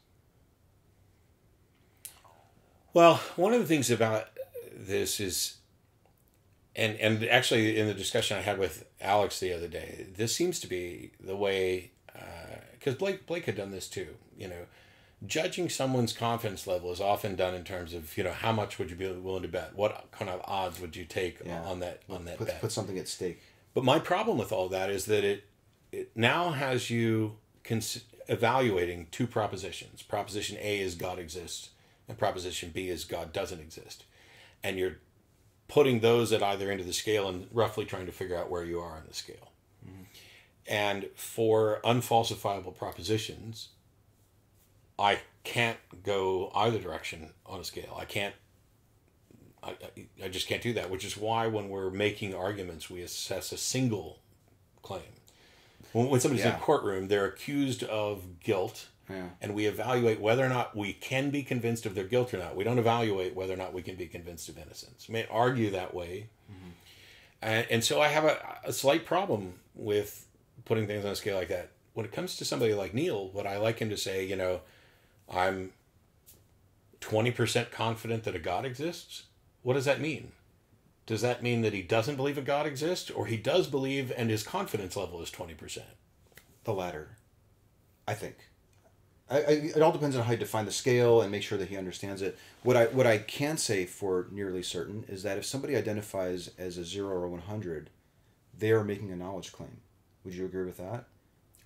[SPEAKER 1] Well, one of the things about this is, and and actually in the discussion I had with Alex the other day, this seems to be the way uh, because Blake Blake had done this too. You know, judging someone's confidence level is often done in terms of you know how much would you be willing to bet, what kind of odds would you take
[SPEAKER 2] Yeah.
[SPEAKER 1] on that on that
[SPEAKER 2] Put,
[SPEAKER 1] bet.
[SPEAKER 2] put something at stake.
[SPEAKER 1] But my problem with all that is that it it now has you cons- evaluating two propositions. Proposition A is God exists, and proposition B is God doesn't exist, and you're putting those at either end of the scale and roughly trying to figure out where you are on the scale. Mm-hmm. And for unfalsifiable propositions, I can't go either direction on a scale. I can't. I, I- I just can't do that, which is why when we're making arguments, we assess a single claim. When, when somebody's in a courtroom, they're accused of guilt,
[SPEAKER 2] Yeah.
[SPEAKER 1] and we evaluate whether or not we can be convinced of their guilt or not. We don't evaluate whether or not we can be convinced of innocence. We may argue that way. Mm-hmm. And, and so I have a, a slight problem with putting things on a scale like that. When it comes to somebody like Neil, what I like him to say, you know, I'm 20% confident that a God exists. What does that mean? Does that mean that he doesn't believe a God exists, or he does believe and his confidence level is 20%?
[SPEAKER 2] The latter, I think. I, I, it all depends on how you define the scale and make sure that he understands it. What I what I can say for nearly certain is that if somebody identifies as a zero or one hundred, they are making a knowledge claim. Would you agree with that?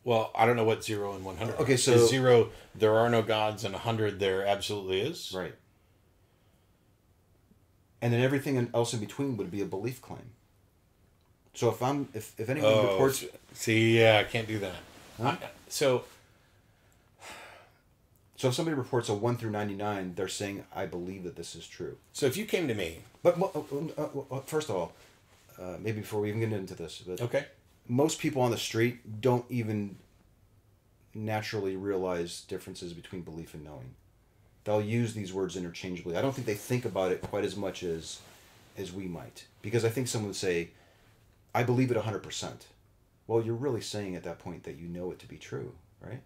[SPEAKER 1] Well, I don't know what zero and 100
[SPEAKER 2] Okay, so-
[SPEAKER 1] Is zero, there are no gods, and 100, there absolutely is.
[SPEAKER 2] Right. And then everything else in between would be a belief claim. So if I'm if, if anyone
[SPEAKER 1] Oh,
[SPEAKER 2] reports
[SPEAKER 1] see, yeah, I can't do that. I- so,
[SPEAKER 2] so if somebody reports a one through ninety nine, they're saying I believe that this is true.
[SPEAKER 1] so if you came to me,
[SPEAKER 2] But uh, uh, uh, first of all, uh, maybe before we even get into this, but
[SPEAKER 1] okay,
[SPEAKER 2] most people on the street don't even naturally realize differences between belief and knowing. They'll use these words interchangeably. I don't think they think about it quite as much as as we might. Because I think someone would say, I believe it 100%. Well, you're really saying at that point that you know it to be true, right?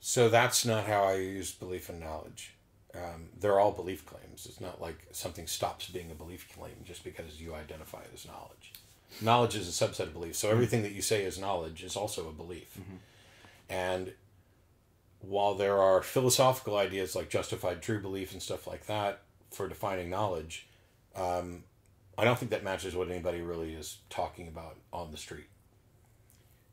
[SPEAKER 1] So that's not how I use belief and knowledge. Um, they're all belief claims. It's not like something stops being a belief claim just because you identify it as knowledge. Knowledge is a subset of belief. So everything that you say is knowledge is also a belief. And while there are philosophical ideas like justified true belief and stuff like that for defining knowledge, um, I don't think that matches what anybody really is talking about on the street.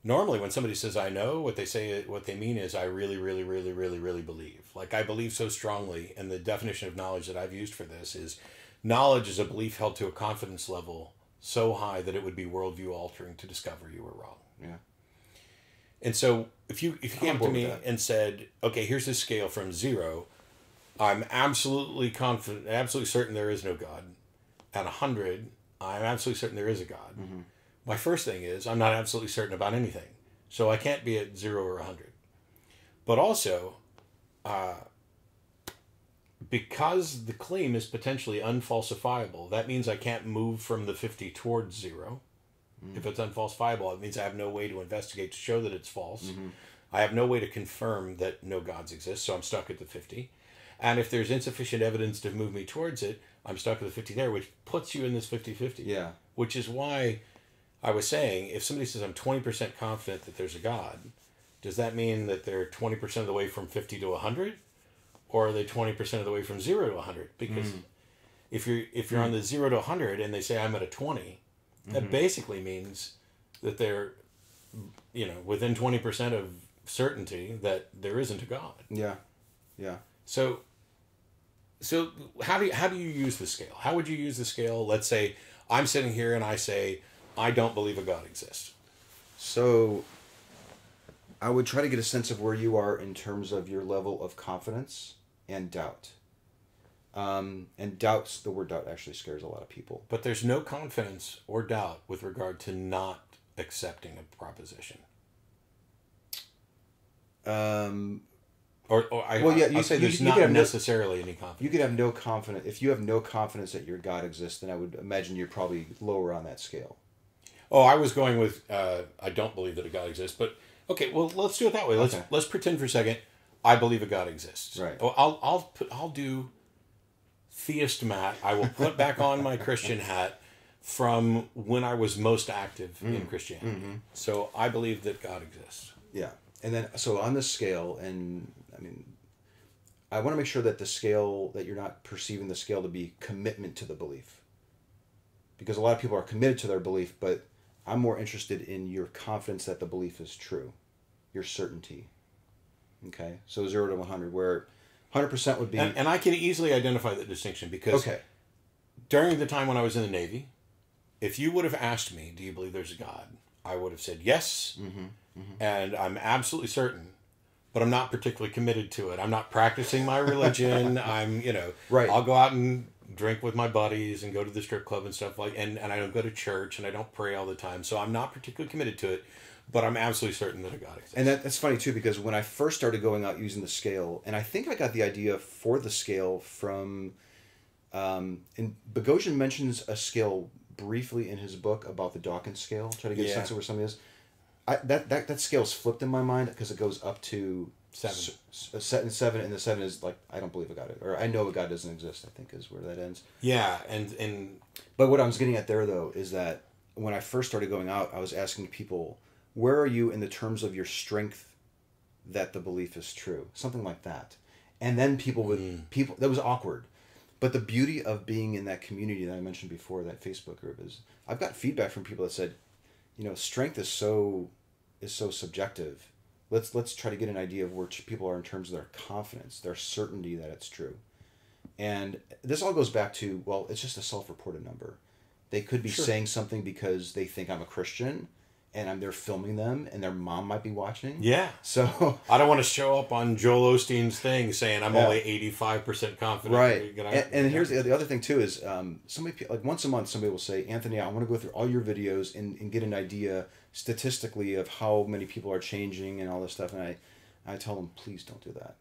[SPEAKER 1] Normally, when somebody says "I know," what they say, what they mean is "I really, really, really, really, really believe." Like I believe so strongly, and the definition of knowledge that I've used for this is knowledge is a belief held to a confidence level so high that it would be worldview altering to discover you were wrong.
[SPEAKER 2] Yeah.
[SPEAKER 1] And so if you if you came to me and said, okay, here's this scale from zero, I'm absolutely confident, absolutely certain there is no God. At a hundred, I'm absolutely certain there is a God.
[SPEAKER 2] Mm-hmm.
[SPEAKER 1] My first thing is I'm not absolutely certain about anything, so I can't be at zero or a hundred. But also, uh, because the claim is potentially unfalsifiable, that means I can't move from the fifty towards zero. If it's unfalsifiable, it means I have no way to investigate to show that it's false. Mm-hmm. I have no way to confirm that no gods exist, so I'm stuck at the 50. And if there's insufficient evidence to move me towards it, I'm stuck at the 50 there, which puts you in this 50 50.
[SPEAKER 2] Yeah.
[SPEAKER 1] Which is why I was saying if somebody says I'm 20% confident that there's a God, does that mean that they're 20% of the way from 50 to 100? Or are they 20% of the way from 0 to 100? Because mm. if you're if you're mm. on the 0 to 100 and they say I'm at a 20, that mm-hmm. basically means that they're you know within 20% of certainty that there isn't a god.
[SPEAKER 2] Yeah. Yeah.
[SPEAKER 1] So so how do you, how do you use the scale? How would you use the scale? Let's say I'm sitting here and I say I don't believe a god exists.
[SPEAKER 2] So I would try to get a sense of where you are in terms of your level of confidence and doubt. Um, and doubts, the word doubt actually scares a lot of people.
[SPEAKER 1] But there's no confidence or doubt with regard to not accepting a proposition.
[SPEAKER 2] Um,
[SPEAKER 1] Or, or I,
[SPEAKER 2] Well, yeah, you-
[SPEAKER 1] say there's
[SPEAKER 2] you
[SPEAKER 1] not
[SPEAKER 2] could have no-
[SPEAKER 1] necessarily any confidence.
[SPEAKER 2] you could have no confidence. If you have no confidence that your God exists, then I would imagine you're probably lower on that scale.
[SPEAKER 1] Oh, I was going with uh, I don't believe that a God exists, but okay, well let's do it that way. Let's
[SPEAKER 2] Okay.
[SPEAKER 1] let's pretend for a second I believe a God exists.
[SPEAKER 2] Right.
[SPEAKER 1] Oh, I'll I'll put I'll do theist Matt. I will put back on my Christian hat from when I was most active
[SPEAKER 2] Mm.
[SPEAKER 1] in Christianity.
[SPEAKER 2] Mm-hmm.
[SPEAKER 1] So I believe that God exists.
[SPEAKER 2] Yeah. And then, so on this scale, and I mean, I want to make sure that the scale, that you're not perceiving the scale to be commitment to the belief. Because a lot of people are committed to their belief, but I'm more interested in your confidence that the belief is true, your certainty. Okay. So zero to 100, where 100% would be.
[SPEAKER 1] And, and I can easily identify that distinction because
[SPEAKER 2] okay.
[SPEAKER 1] during the time when I was in the Navy, if you would have asked me, "Do you believe there's a God?" I would have said yes,
[SPEAKER 2] Mm-hmm.
[SPEAKER 1] and I'm absolutely certain. But I'm not particularly committed to it. I'm not practicing my religion. I'm, you know,
[SPEAKER 2] Right.
[SPEAKER 1] I'll go out and drink with my buddies and go to the strip club and stuff like. And and I don't go to church and I don't pray all the time. So I'm not particularly committed to it. But I'm absolutely certain that a God exists.
[SPEAKER 2] And that, that's funny too because when I first started going out using the scale, and I think I got the idea for the scale from, um, and Boghossian mentions a scale briefly in his book about the Dawkins scale. Try to get a sense of where something is. I, that that that scale's flipped in my mind because it goes up to
[SPEAKER 1] Seven.
[SPEAKER 2] s- s- a set and seven, and the seven is like I don't believe a God, or I know a God doesn't exist. I think is where that ends.
[SPEAKER 1] yeah, and and
[SPEAKER 2] But what I was getting at there, though, is that when I first started going out, I was asking people, where are you in the terms of your strength that the belief is true? Something like that. And then people would, hmm. people, that was awkward. But the beauty of being in that community that I mentioned before, that Facebook group, is I've got feedback from people that said, you know, strength is so, is so subjective. Let's, let's try to get an idea of where people are in terms of their confidence, their certainty that it's true. And this all goes back to well, it's just a self-reported number. They could be
[SPEAKER 1] Sure.
[SPEAKER 2] saying something because they think I'm a Christian, and I'm there filming them, and their mom might be watching.
[SPEAKER 1] yeah.
[SPEAKER 2] So
[SPEAKER 1] I don't want to show up on Joel Osteen's thing saying I'm
[SPEAKER 2] Yeah.
[SPEAKER 1] only 85% confident.
[SPEAKER 2] right,
[SPEAKER 1] gonna-
[SPEAKER 2] and, and here's the, the other thing too is um, somebody like once a month somebody will say, Anthony, I want to go through all your videos and, and get an idea statistically of how many people are changing and all this stuff, and I, I tell them, please don't do that.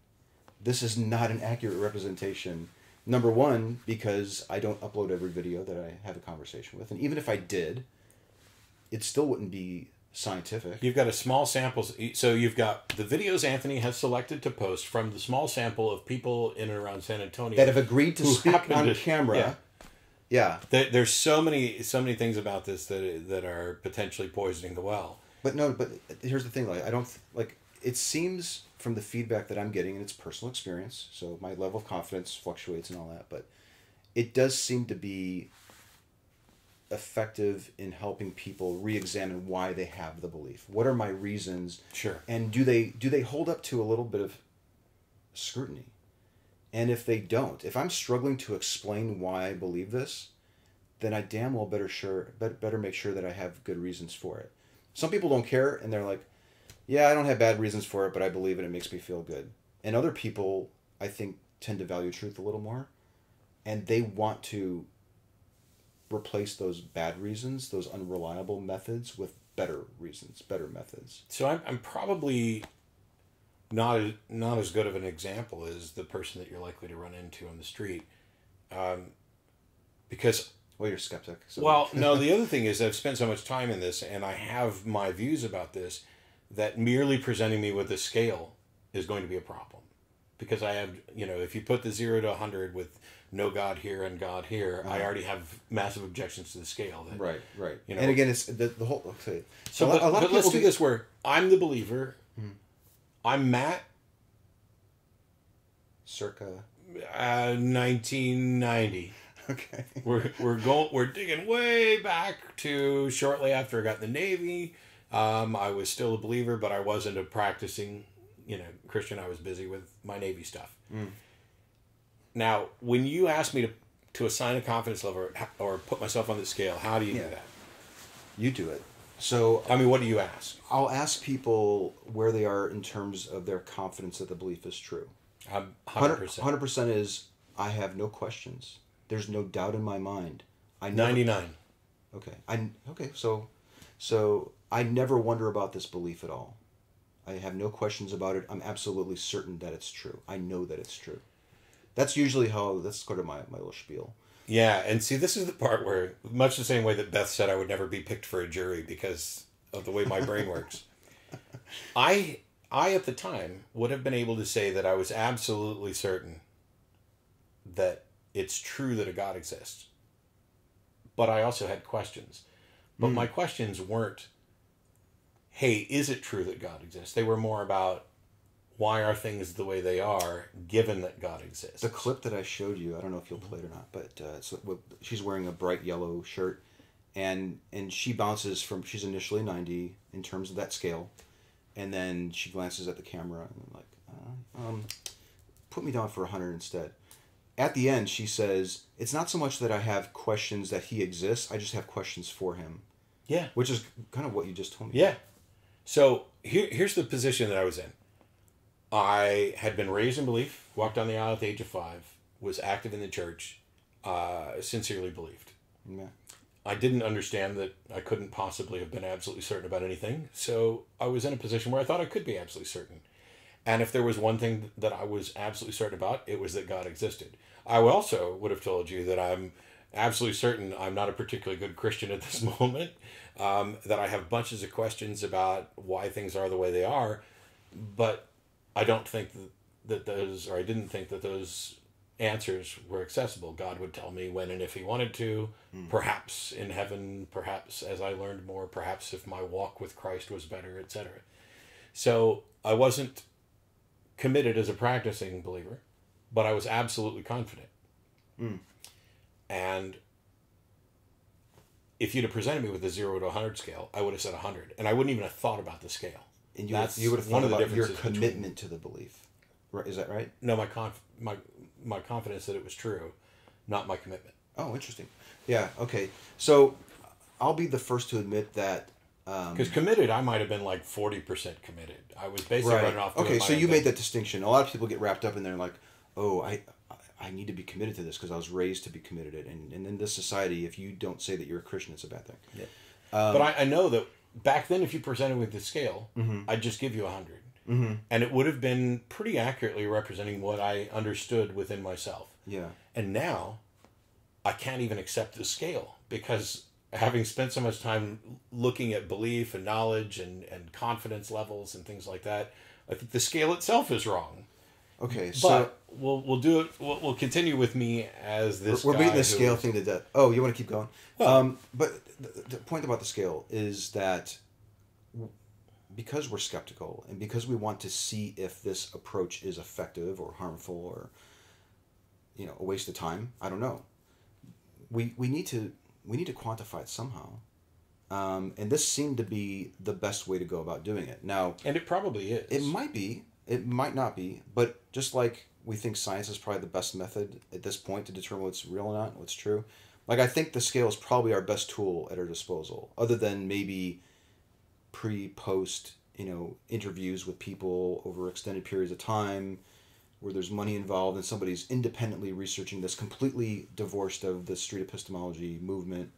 [SPEAKER 2] This is not an accurate representation. Number one, because I don't upload every video that I have a conversation with, and even if I did, it still wouldn't be scientific.
[SPEAKER 1] You've got a small sample. So you've got the videos Anthony has selected to post from the small sample of people in and around San Antonio
[SPEAKER 2] that have agreed to speak on
[SPEAKER 1] to-
[SPEAKER 2] camera.
[SPEAKER 1] yeah.
[SPEAKER 2] yeah.
[SPEAKER 1] There- There's so many so many things about this that that are potentially poisoning the well.
[SPEAKER 2] But no, but uh, here's the thing: like I don't like. It seems from the feedback that I'm getting, and it's personal experience, so my level of confidence fluctuates and all that. But it does seem to be effective in helping people re-examine why they have the belief. What are my reasons?
[SPEAKER 1] Sure.
[SPEAKER 2] And do they do they hold up to a little bit of scrutiny? And if they don't, if I'm struggling to explain why I believe this, then I damn well better sure bet- better make sure that I have good reasons for it. Some people don't care and they're like, "Yeah, I don't have bad reasons for it, but I believe it. It makes me feel good." And other people, I think, tend to value truth a little more, and they want to replace those bad reasons, those unreliable methods, with better reasons, better methods.
[SPEAKER 1] So I'm, I'm probably not as, not as good of an example as the person that you're likely to run into on the street, um, because
[SPEAKER 2] Well, you're a skeptic. So.
[SPEAKER 1] well, no. The other thing is I've spent so much time in this, and I have my views about this. That merely presenting me with a scale is going to be a problem, because I have you know if you put the zero to hundred with no God here and God here, I already have massive objections to the scale. That,
[SPEAKER 2] right, right.
[SPEAKER 1] You know-
[SPEAKER 2] and again, it's the, the whole. Okay.
[SPEAKER 1] So,
[SPEAKER 2] a lot, a lot
[SPEAKER 1] but
[SPEAKER 2] of
[SPEAKER 1] let's
[SPEAKER 2] people
[SPEAKER 1] do this where I'm the believer. I'm Matt,
[SPEAKER 2] Circa.
[SPEAKER 1] uh, 1990.
[SPEAKER 2] Okay.
[SPEAKER 1] We're we're going we're digging way back to shortly after I got in the Navy. Um, I was still a believer, but I wasn't a practicing, you know, Christian. I was busy with my Navy stuff. Now, when you ask me to to assign a confidence level or, or put myself on the scale, how do you
[SPEAKER 2] Yeah.
[SPEAKER 1] do that?
[SPEAKER 2] You do it. So
[SPEAKER 1] I mean, what do you ask?
[SPEAKER 2] I'll ask people where they are in terms of their confidence that the belief is true.
[SPEAKER 1] I'm hundred percent.
[SPEAKER 2] Hundred percent is I have no questions. There's no doubt in my mind. I never,
[SPEAKER 1] Ninety nine.
[SPEAKER 2] Okay. I okay. So, so I never wonder about this belief at all. I have no questions about it. I'm absolutely certain that it's true. I know that it's true. That's usually how. That's sort of my my little spiel.
[SPEAKER 1] Yeah, and see, this is the part where, much the same way that Beth said I would never be picked for a jury because of the way my brain works, I, I at the time would have been able to say that I was absolutely certain that it's true that a God exists. But I also had questions. But hmm. my questions weren't, hey, is it true that God exists? They were more about, why are things the way they are given that God exists?
[SPEAKER 2] The clip that I showed you, I don't know if you'll play it or not, but uh, it's, she's wearing a bright yellow shirt, and and she bounces from. She's initially ninety in terms of that scale, and then she glances at the camera and like, uh, um, put me down for hundred instead. At the end, she says, "It's not so much that I have questions that he exists. I just have questions for him,"
[SPEAKER 1] Yeah.
[SPEAKER 2] which is kind of what you just told me.
[SPEAKER 1] Yeah. So here, here's the position that I was in. I had been raised in belief, walked down the aisle at the age of five, was active in the church, uh, sincerely believed.
[SPEAKER 2] Yeah.
[SPEAKER 1] I didn't understand that I couldn't possibly have been absolutely certain about anything. So I was in a position where I thought I could be absolutely certain. And if there was one thing that I was absolutely certain about, it was that God existed. I also would have told you that I'm absolutely certain I'm not a particularly good Christian at this moment, um, that I have bunches of questions about why things are the way they are, but I don't think that, that those, or I didn't think that those answers were accessible. God would tell me when and if He wanted to, hmm. perhaps in heaven, perhaps as I learned more, perhaps if my walk with Christ was better, etc. So I wasn't committed as a practicing believer, but I was absolutely confident. Hmm. And if you'd have presented me with a zero to a hundred scale, I would have said a hundred, and I wouldn't even have thought about the scale.
[SPEAKER 2] And you
[SPEAKER 1] That's
[SPEAKER 2] would, you would have
[SPEAKER 1] one of the
[SPEAKER 2] about your
[SPEAKER 1] differences between-
[SPEAKER 2] commitment to the belief. Right? Is that right?
[SPEAKER 1] No, my conf- my my confidence that it was true, not my commitment.
[SPEAKER 2] Oh, interesting. Yeah. Okay. So, I'll be the first to admit that. Um,
[SPEAKER 1] Because committed, I might have been like forty percent committed. I was basically
[SPEAKER 2] right.
[SPEAKER 1] running off.
[SPEAKER 2] Okay. So you
[SPEAKER 1] thing.
[SPEAKER 2] made that distinction. A lot of people get wrapped up in there, like, oh, I, I need to be committed to this because I was raised to be committed, and and in this society, if you don't say that you're a Christian, it's a bad thing.
[SPEAKER 1] Yeah.
[SPEAKER 2] Um,
[SPEAKER 1] but I, I know that back then, if you presented with the scale,
[SPEAKER 2] Mm-hmm.
[SPEAKER 1] I'd just give you a 100 and it would have been pretty accurately representing what I understood within myself.
[SPEAKER 2] Yeah.
[SPEAKER 1] And now, I can't even accept the scale because having spent so much time looking at belief and knowledge and, and confidence levels and things like that, I think the scale itself is wrong.
[SPEAKER 2] Okay. So
[SPEAKER 1] But we'll we'll do it. We'll, we'll continue with me as this.
[SPEAKER 2] we're beating the scale thing to death. Oh, you want to keep going?
[SPEAKER 1] Well-
[SPEAKER 2] um, but the, the point about the scale is that because we're skeptical and because we want to see if this approach is effective or harmful or you know a waste of time, I don't know. We we need to we need to quantify it somehow. Um, and this seemed to be the best way to go about doing it. Now,
[SPEAKER 1] And it probably is.
[SPEAKER 2] it might be, it might not be, but just like we think science is probably the best method at this point to determine what's real or not, what's true. Like I think the scale is probably our best tool at our disposal, other than maybe pre post you know interviews with people over extended periods of time where there's money involved and somebody's independently researching this completely divorced of the street epistemology movement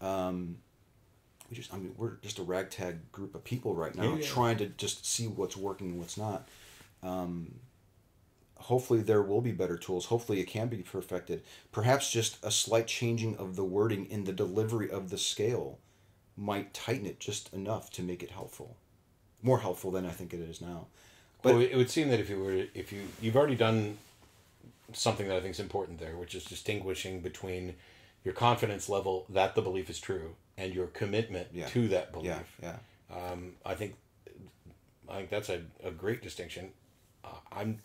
[SPEAKER 2] um, we just i mean we're just a ragtag group of people right now
[SPEAKER 1] Yeah, yeah.
[SPEAKER 2] trying to just see what's working and what's not um, hopefully there will be better tools hopefully it can be perfected perhaps just a slight changing of the wording in the delivery of the scale might tighten it just enough to make it helpful more helpful than i think it is now
[SPEAKER 1] well, it would seem that if you were, if you, you've already done something that I think is important there, which is distinguishing between your confidence level that the belief is true and your commitment
[SPEAKER 2] Yeah.
[SPEAKER 1] to that belief.
[SPEAKER 2] yeah yeah
[SPEAKER 1] Um, I think, I think that's a, a great distinction. Uh, I'm,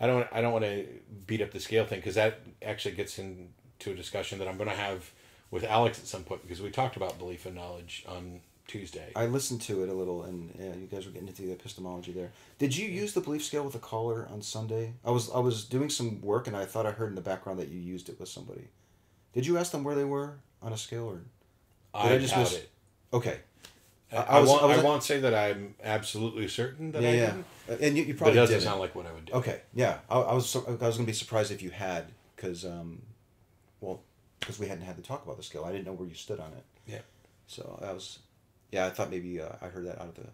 [SPEAKER 1] I don't, I don't want to beat up the scale thing because that actually gets into a discussion that I'm going to have with Alex at some point because we talked about belief and knowledge on Tuesday.
[SPEAKER 2] I listened to it a little, and yeah, you guys were getting into the epistemology there. Did you use the belief scale with a caller on Sunday? I was I was doing some work, and I thought I heard in the background that you used it with somebody. Did you ask them where they were on a scale, or Did I just miss-
[SPEAKER 1] it.
[SPEAKER 2] okay?
[SPEAKER 1] I,
[SPEAKER 2] I was-
[SPEAKER 1] won't,
[SPEAKER 2] I was-
[SPEAKER 1] I won't say that I'm absolutely certain that
[SPEAKER 2] yeah,
[SPEAKER 1] I
[SPEAKER 2] yeah,
[SPEAKER 1] didn't,
[SPEAKER 2] and you, you probably
[SPEAKER 1] but it doesn't
[SPEAKER 2] didn't.
[SPEAKER 1] sound like what I would do.
[SPEAKER 2] Okay, yeah, I, I was I was gonna be surprised if you had, because um, well, because we hadn't had to talk about the scale. I didn't know where you stood on it.
[SPEAKER 1] Yeah.
[SPEAKER 2] So I was, yeah, I thought maybe uh, I heard that out of the.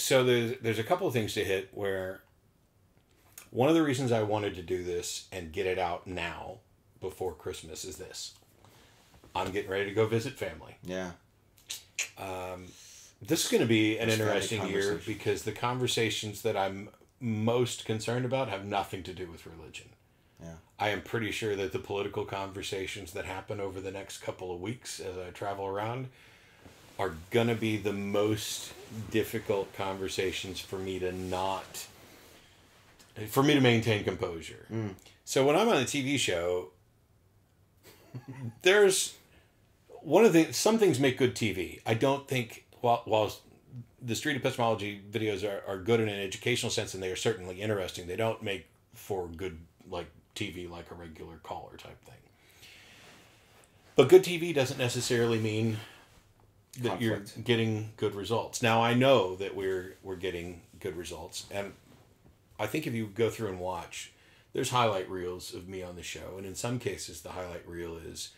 [SPEAKER 1] So there's there's a couple of things to hit where one of the reasons I wanted to do this and get it out now before Christmas is this. I'm getting ready to go visit family.
[SPEAKER 2] Yeah.
[SPEAKER 1] Um, this is going to be an interesting year because the conversations that I'm most concerned about have nothing to do with religion.
[SPEAKER 2] Yeah.
[SPEAKER 1] I am pretty sure that the political conversations that happen over the next couple of weeks as I travel around are going to be the most difficult conversations for me to not for me to maintain composure. So when I'm on a TV show there's one of the some things make good TV. I don't think while while the street epistemology videos are, are good in an educational sense and they are certainly interesting, they don't make for good like TV like a regular caller type thing. But good TV doesn't necessarily mean that you're getting good results. Now I know that we're we're getting good results and I think if you go through and watch, there's highlight reels of me on the show, and in some cases, the highlight reel is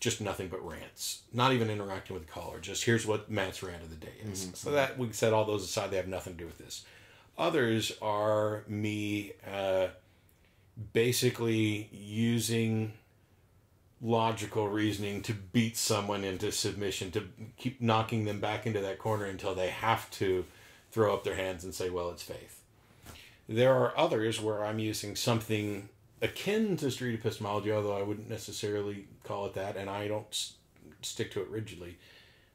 [SPEAKER 1] just nothing but rants, not even interacting with the caller. Just here's what Matt's rant of the day is. So that we can set all those aside; they have nothing to do with this. Others are me uh, basically using logical reasoning to beat someone into submission, to keep knocking them back into that corner until they have to throw up their hands and say, "Well, it's faith." There are others where I'm using something akin to street epistemology, although I wouldn't necessarily call it that, and I don't s- stick to it rigidly.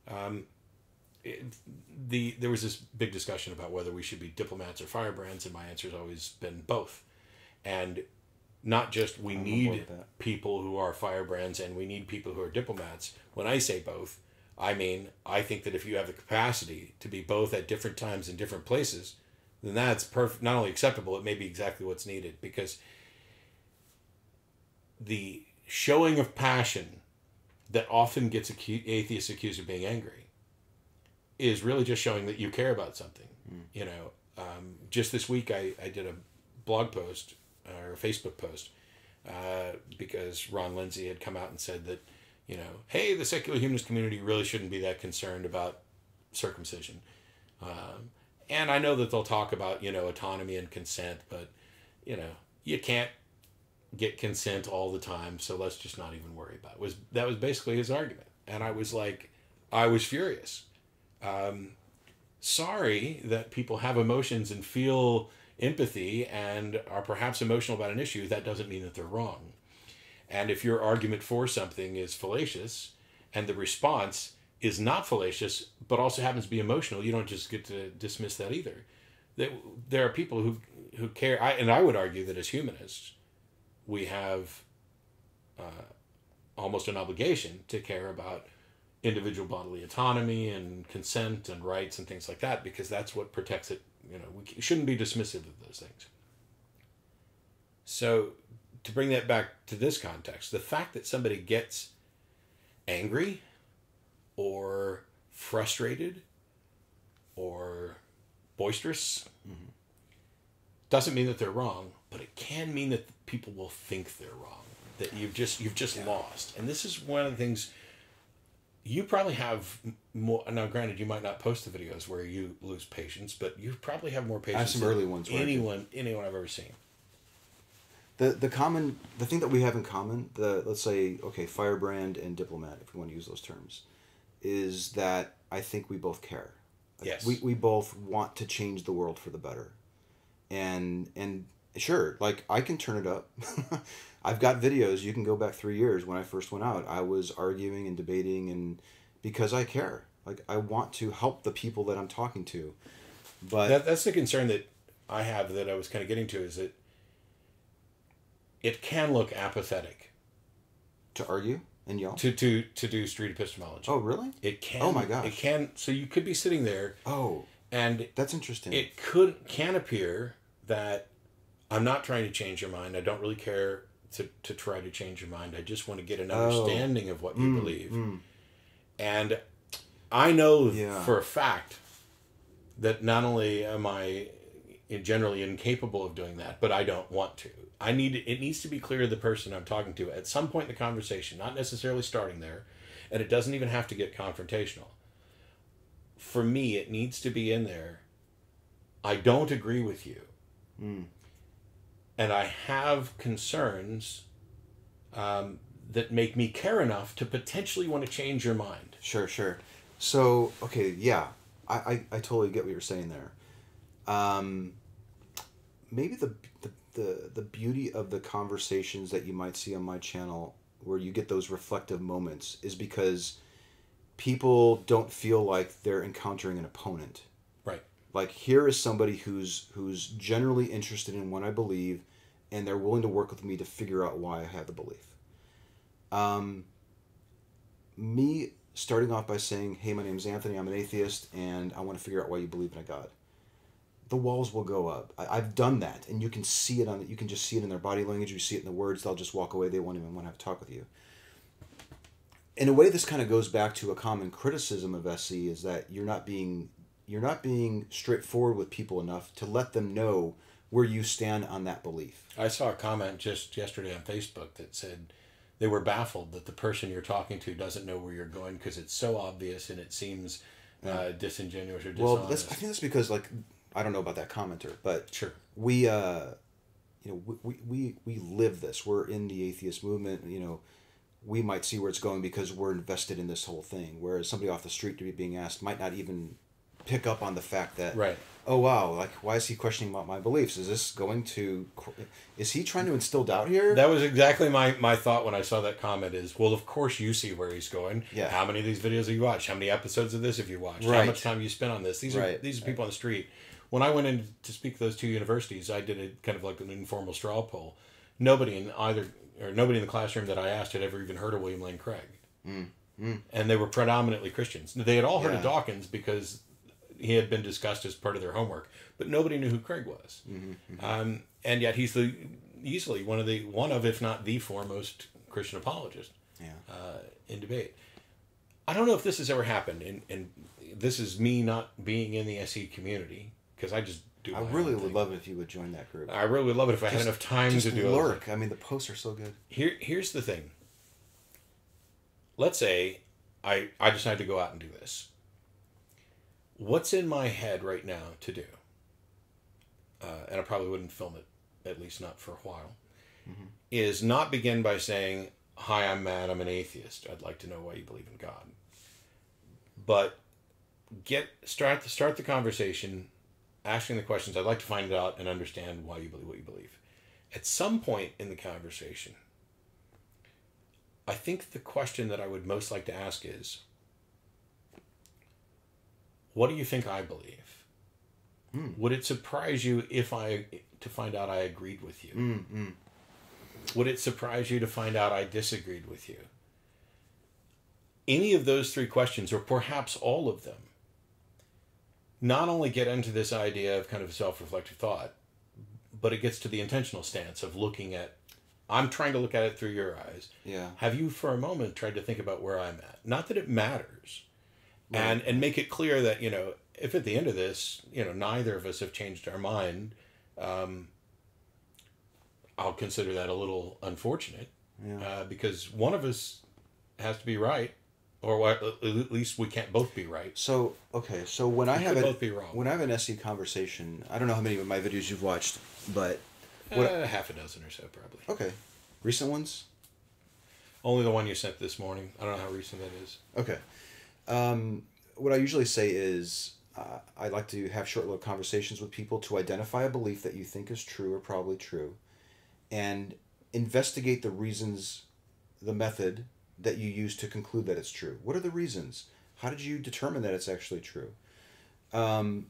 [SPEAKER 1] Um, it, the there was this big discussion about whether we should be diplomats or firebrands, and my answer has always been both. And not just we
[SPEAKER 2] I'm
[SPEAKER 1] need people who are firebrands and we need people who are diplomats. When I say both, I mean I think that if you have the capacity to be both at different times in different places, then that's perfect. Not only acceptable, it may be exactly what's needed because the showing of passion that often gets acu- atheists accused of being angry is really just showing that you care about something. You know, um, just this week I, I did a blog post or a Facebook post uh, because Ron Lindsay had come out and said that, you know, hey, the secular humanist community really shouldn't be that concerned about circumcision. Um, and I know that they'll talk about, you know, autonomy and consent, but, you know, you can't get consent all the time, so let's just not even worry about it. Was that was basically his argument. And I was like I was furious. Um, sorry that people have emotions and feel empathy and are perhaps emotional about an issue. That doesn't mean that they're wrong. And if your argument for something is fallacious and the response is not fallacious but also happens to be emotional, you don't just get to dismiss that either. That there are people who who care. I, and I would argue that as humanists, we have uh, almost an obligation to care about individual bodily autonomy and consent and rights and things like that because that's what protects it. You know, we shouldn't be dismissive of those things. So, to bring that back to this context, the fact that somebody gets angry or frustrated or boisterous doesn't mean that they're wrong, but it can mean that people will think they're wrong. That you've just you've just lost, and this is one of the things. You probably have more. Now, granted, you might not post the videos where you lose patience, but you probably have more patience.
[SPEAKER 2] Have some
[SPEAKER 1] than
[SPEAKER 2] early ones I.
[SPEAKER 1] Anyone, anyone I've ever seen.
[SPEAKER 2] the the common the thing that we have in common the let's say okay firebrand and diplomat if we want to use those terms is that i think we both care
[SPEAKER 1] Yes.
[SPEAKER 2] we, we both want to change the world for the better and and sure like i can turn it up i've got videos you can go back three years when i first went out i was arguing and debating and because i care like i want to help the people that i'm talking to but
[SPEAKER 1] That, that's the concern that I have that I was kind of getting to is that it can look apathetic
[SPEAKER 2] to argue and yell
[SPEAKER 1] to to to do street epistemology.
[SPEAKER 2] oh really
[SPEAKER 1] It can.
[SPEAKER 2] Oh my gosh.
[SPEAKER 1] It can. So you could be sitting there,
[SPEAKER 2] oh
[SPEAKER 1] and
[SPEAKER 2] that's interesting
[SPEAKER 1] it could can appear that I'm not trying to change your mind. I don't really care to to try to change your mind. I just want to get an
[SPEAKER 2] Oh.
[SPEAKER 1] understanding of what you oh. mm, believe. Mm. And I know
[SPEAKER 2] Yeah.
[SPEAKER 1] for a fact that not only am I generally incapable of doing that, but I don't want to. I need it needs to be clear to the person I'm talking to at some point in the conversation, not necessarily starting there, and it doesn't even have to get confrontational. For me, it needs to be in there. I don't agree with you, mm. And I have concerns um, that make me care enough to potentially want to change your mind.
[SPEAKER 2] Sure, sure. So, okay, yeah, I, I, I totally get what you're saying there. Um, maybe the, the, the, the beauty of the conversations that you might see on my channel where you get those reflective moments is because people don't feel like they're encountering an opponent. Like here is somebody who's who's generally interested in what I believe and they're willing to work with me to figure out why I have the belief. Um, me starting off by saying, "Hey, my name's Anthony. I'm an atheist, and I want to figure out why you believe in a God." The walls will go up. I, I've done that, and you can see it on. You can just see it in their body language. You see it in the words. They'll just walk away. They won't even want to have a talk with you. In a way, this kind of goes back to a common criticism of SE is that you're not being you're not being straightforward with people enough to let them know where you stand on that belief.
[SPEAKER 1] I saw a comment just yesterday on Facebook that said they were baffled that the person you're talking to doesn't know where you're going because it's so obvious and it seems uh, disingenuous or
[SPEAKER 2] Well,
[SPEAKER 1] dishonest.
[SPEAKER 2] that's, I think that's because like I don't know about that commenter, but
[SPEAKER 1] Sure.
[SPEAKER 2] we uh, you know we we we live this. We're in the atheist movement. You know, we might see where it's going because we're invested in this whole thing. Whereas somebody off the street to be being asked might not even pick up on the fact that
[SPEAKER 1] Right.
[SPEAKER 2] Oh wow! Like, why is he questioning about my beliefs? Is this going to? Is he trying to instill doubt here?
[SPEAKER 1] That was exactly my, my thought when I saw that comment is, well, of course you see where he's going.
[SPEAKER 2] Yeah.
[SPEAKER 1] How many of these videos have you watched? How many episodes of this have you watched? How much time you spent on this? These are
[SPEAKER 2] Right.
[SPEAKER 1] these are people on the street. When I went in to speak to those two universities, I did a kind of like an informal straw poll. Nobody in either or nobody in the classroom that I asked had ever even heard of William Lane Craig. Mm. Mm. And they were predominantly Christians. They had all heard of Dawkins because he had been discussed as part of their homework, but nobody knew who Craig was. Um, and yet he's the easily one of the one of if not the foremost Christian apologist
[SPEAKER 2] yeah.
[SPEAKER 1] uh, in debate. I don't know if this has ever happened, and, and this is me not being in the SE community because I just do.
[SPEAKER 2] I really would
[SPEAKER 1] thing.
[SPEAKER 2] love it if you would join that group.
[SPEAKER 1] I really would love it if I had enough time to do
[SPEAKER 2] lurk. I mean, the posts are so good.
[SPEAKER 1] here here's the thing let's say i i decide to go out and do this what's in my head right now to do? Uh, and i probably wouldn't film it at least not for a while. Is not begin by saying hi i'm matt i'm an atheist. I'd like to know why you believe in god. But get start the start the conversation asking the questions. I'd like to find out and understand why you believe what you believe. At some point in the conversation I think the question that I would most like to ask is what do you think I believe? Hmm. Would it surprise you if I to find out I agreed with you? Hmm, hmm. Would it surprise you to find out I disagreed with you? any of those three questions, or perhaps all of them, not only get into this idea of kind of self reflective thought, but it gets to the intentional stance of looking at, I'm trying to look at it through your eyes.
[SPEAKER 2] Yeah.
[SPEAKER 1] Have you for a moment tried to think about where I'm at? Not that it matters. And and make it clear that, you know, if at the end of this, you know, neither of us have changed our mind, um, I'll consider that a little unfortunate
[SPEAKER 2] Yeah.
[SPEAKER 1] uh, because one of us has to be right, or at least we can't both be right.
[SPEAKER 2] So okay, so when I have a,
[SPEAKER 1] both be wrong.
[SPEAKER 2] when I have an SE conversation, I don't know how many of my videos you've watched, but what?
[SPEAKER 1] Uh, half a dozen or so, probably.
[SPEAKER 2] okay, recent ones.
[SPEAKER 1] Only the one you sent this morning. I don't know how recent that is.
[SPEAKER 2] Okay. Um, what I usually say is uh, I like to have short little conversations with people to identify a belief that you think is true or probably true and investigate the reasons, the method that you use to conclude that it's true. What are the reasons? How did you determine that it's actually true? Um,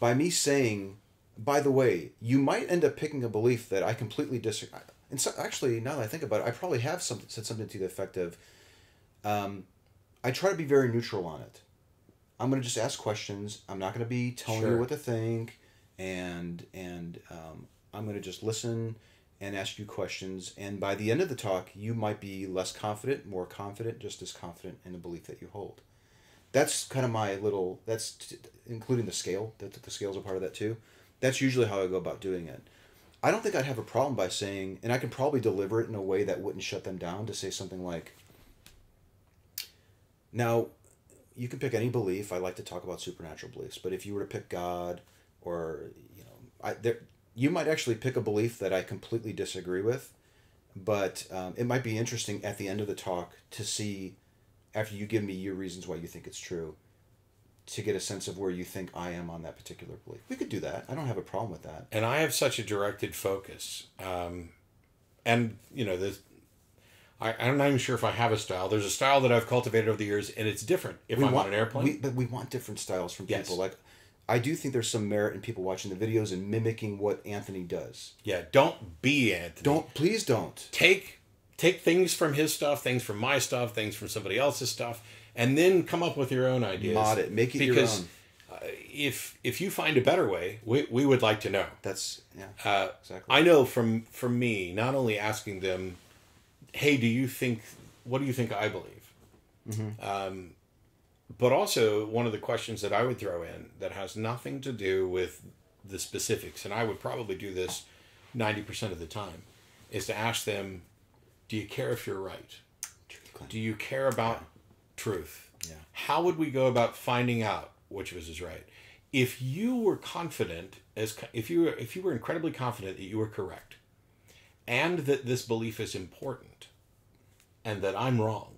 [SPEAKER 2] by me saying, by the way, you might end up picking a belief that I completely disagree. And so, actually, now that I think about it, I probably have some, said something to the effect of, um, I try to be very neutral on it. I'm going to just ask questions. I'm not going to be telling you what to think, and and um, I'm going to just listen and ask you questions. And by the end of the talk, you might be less confident, more confident, just as confident in the belief that you hold. That's kind of my little. That's t- including the scale. That the scales are part of that too. That's usually how I go about doing it. I don't think I'd have a problem by saying, and I can probably deliver it in a way that wouldn't shut them down to say something like, now, you can pick any belief. I like to talk about supernatural beliefs, but if you were to pick God, or you know, I there, you might actually pick a belief that I completely disagree with, but um, it might be interesting at the end of the talk to see, after you give me your reasons why you think it's true, to get a sense of where you think I am on that particular belief. We could do that. I don't have a problem with that.
[SPEAKER 1] and I have such a directed focus. Um, and you know, the I, I'm not even sure if I have a style. There's a style that I've cultivated over the years, and it's different if
[SPEAKER 2] we
[SPEAKER 1] I'm
[SPEAKER 2] want,
[SPEAKER 1] on an airplane.
[SPEAKER 2] We, but we want different styles from
[SPEAKER 1] Yes.
[SPEAKER 2] people. Like, I do think there's some merit in people watching the videos and mimicking what Anthony does.
[SPEAKER 1] yeah, don't be Anthony.
[SPEAKER 2] Don't please don't.
[SPEAKER 1] take take things from his stuff, things from my stuff, things from somebody else's stuff, and then come up with your own ideas.
[SPEAKER 2] Mod it. Make it your
[SPEAKER 1] because
[SPEAKER 2] own.
[SPEAKER 1] uh, if if you find a better way, we, we would like to know.
[SPEAKER 2] That's yeah.
[SPEAKER 1] Uh,
[SPEAKER 2] Exactly.
[SPEAKER 1] I know from from me, not only asking them, "Hey, do you think? What do you think I believe?"
[SPEAKER 2] Mm-hmm.
[SPEAKER 1] Um, but also one of the questions that I would throw in that has nothing to do with the specifics, and I would probably do this ninety percent of the time, is to ask them, "Do you care if you're right? Do you care about truth?
[SPEAKER 2] Yeah.
[SPEAKER 1] How would we go about finding out which of us is right? If you were confident, as if you were, if you were incredibly confident that you were correct, and that this belief is important, and that I'm wrong,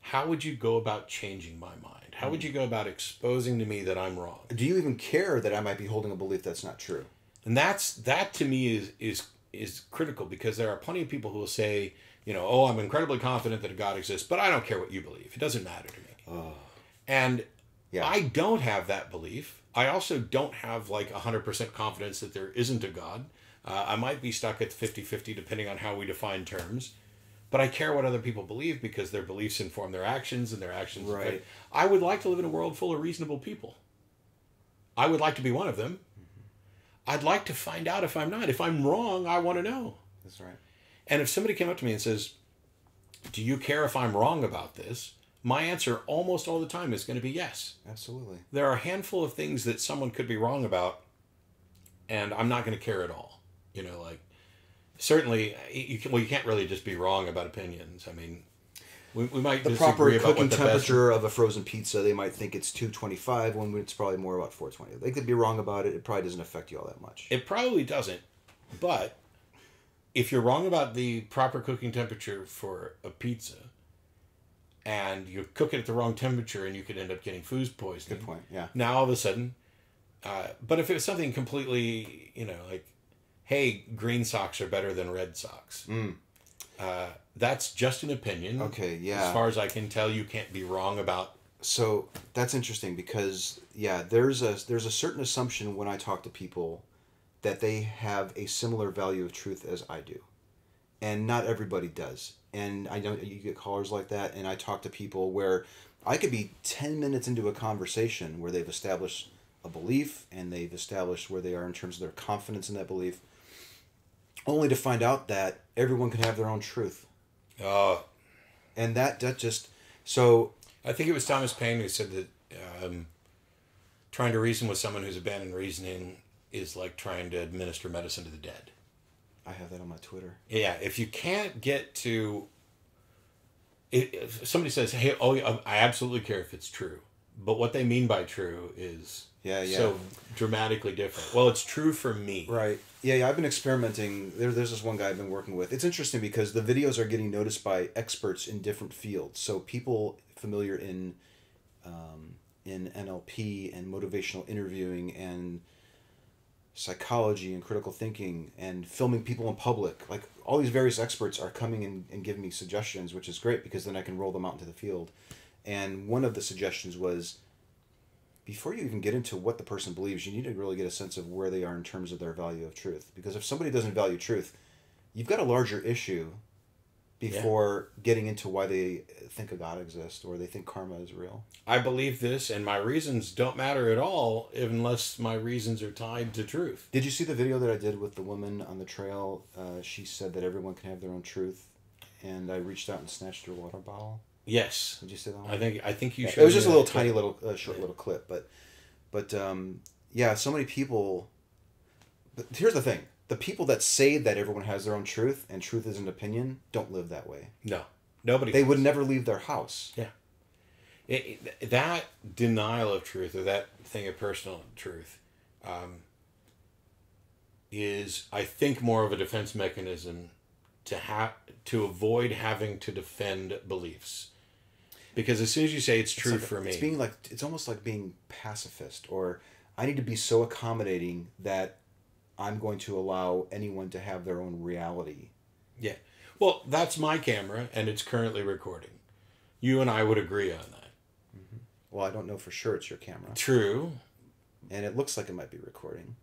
[SPEAKER 1] how would you go about changing my mind? How would you go about exposing to me that I'm wrong?
[SPEAKER 2] Do you even care that I might be holding a belief that's not true?
[SPEAKER 1] And that's that to me is is is critical because there are plenty of people who will say, you know, oh, I'm incredibly confident that a God exists, but I don't care what you believe. It doesn't matter to me. And
[SPEAKER 2] Yeah.
[SPEAKER 1] I don't have that belief. I also don't have like 100% confidence that there isn't a God. Uh, I might be stuck at 50 50 depending on how we define terms. But I care what other people believe because their beliefs inform their actions and their actions.
[SPEAKER 2] Right.
[SPEAKER 1] affect- I would like to live in a world full of reasonable people. I would like to be one of them. Mm-hmm. I'd like to find out if I'm not. If I'm wrong, I want to know.
[SPEAKER 2] That's right.
[SPEAKER 1] And if somebody came up to me and says, Do you care if I'm wrong about this? My answer almost all the time is going to be yes.
[SPEAKER 2] Absolutely.
[SPEAKER 1] There are a handful of things that someone could be wrong about, and I'm not going to care at all. You know, like, certainly, you can, well, you can't really just be wrong about opinions. I mean, we, we might
[SPEAKER 2] The proper cooking
[SPEAKER 1] the best-
[SPEAKER 2] temperature of a frozen pizza, they might think it's 225 when it's probably more about 420. They could be wrong about it. It probably doesn't affect you all that much.
[SPEAKER 1] It probably doesn't, but if you're wrong about the proper cooking temperature for a pizza, and you cook it at the wrong temperature, and you could end up getting food poisoning.
[SPEAKER 2] Good point. Yeah.
[SPEAKER 1] Now all of a sudden, uh, but if it was something completely, you know, like, hey, green socks are better than red socks. Uh, that's just an opinion.
[SPEAKER 2] Mm. Okay, yeah.
[SPEAKER 1] As far as I can tell, you can't be wrong about.
[SPEAKER 2] So that's interesting because yeah, there's a there's a certain assumption when I talk to people that they have a similar value of truth as I do, and not everybody does. and I know you get callers like that, and I talk to people where I could be ten minutes into a conversation where they've established a belief and they've established where they are in terms of their confidence in that belief, only to find out that everyone can have their own truth,
[SPEAKER 1] Uh,
[SPEAKER 2] and that that just so
[SPEAKER 1] I think it was Thomas Paine who said that um, trying to reason with someone who's abandoned reasoning is like trying to administer medicine to the dead.
[SPEAKER 2] I have that on my Twitter.
[SPEAKER 1] Yeah, if you can't get to, if somebody says, "Hey, oh, yeah, I absolutely care if it's true," but what they mean by true is
[SPEAKER 2] Yeah, yeah.
[SPEAKER 1] so dramatically different. Well, it's true for me.
[SPEAKER 2] Right. Yeah, yeah. I've been experimenting. There, there's this one guy I've been working with. It's interesting because the videos are getting noticed by experts in different fields. So people familiar in, um, in NLP and motivational interviewing and psychology and critical thinking and filming people in public. Like all these various experts are coming in and giving me suggestions, which is great because then I can roll them out into the field. And one of the suggestions was before you even get into what the person believes, you need to really get a sense of where they are in terms of their value of truth. Because if somebody doesn't value truth, you've got a larger issue before getting into why they think a God exists or they think karma is real.
[SPEAKER 1] I believe this, and my reasons don't matter at all unless my reasons are tied to truth.
[SPEAKER 2] Did you see the video that I did with the woman on the trail? Uh, she said that everyone can have their own truth, and I reached out and snatched her water bottle.
[SPEAKER 1] Yes,
[SPEAKER 2] Did you see that one?
[SPEAKER 1] I think I think you
[SPEAKER 2] Yeah,
[SPEAKER 1] should.
[SPEAKER 2] it was just a little tiny little uh, short little clip but but um, yeah so many people but here's the thing the people that say that everyone has their own truth and truth is an opinion don't live that way
[SPEAKER 1] No, nobody.
[SPEAKER 2] they
[SPEAKER 1] does.
[SPEAKER 2] would never leave their house
[SPEAKER 1] Yeah. It, it- that denial of truth or that thing of personal truth um, is, I think, more of a defense mechanism to have to avoid having to defend beliefs. Because as soon as you say it's true
[SPEAKER 2] It's like-
[SPEAKER 1] for me,
[SPEAKER 2] it's being like it's almost like being pacifist or i need to be so accommodating that i'm going to allow anyone to have their own reality
[SPEAKER 1] yeah. Well, that's my camera, and it's currently recording. You and I would agree on that.
[SPEAKER 2] well i don't know for sure it's your camera
[SPEAKER 1] True.
[SPEAKER 2] and it looks like it might be recording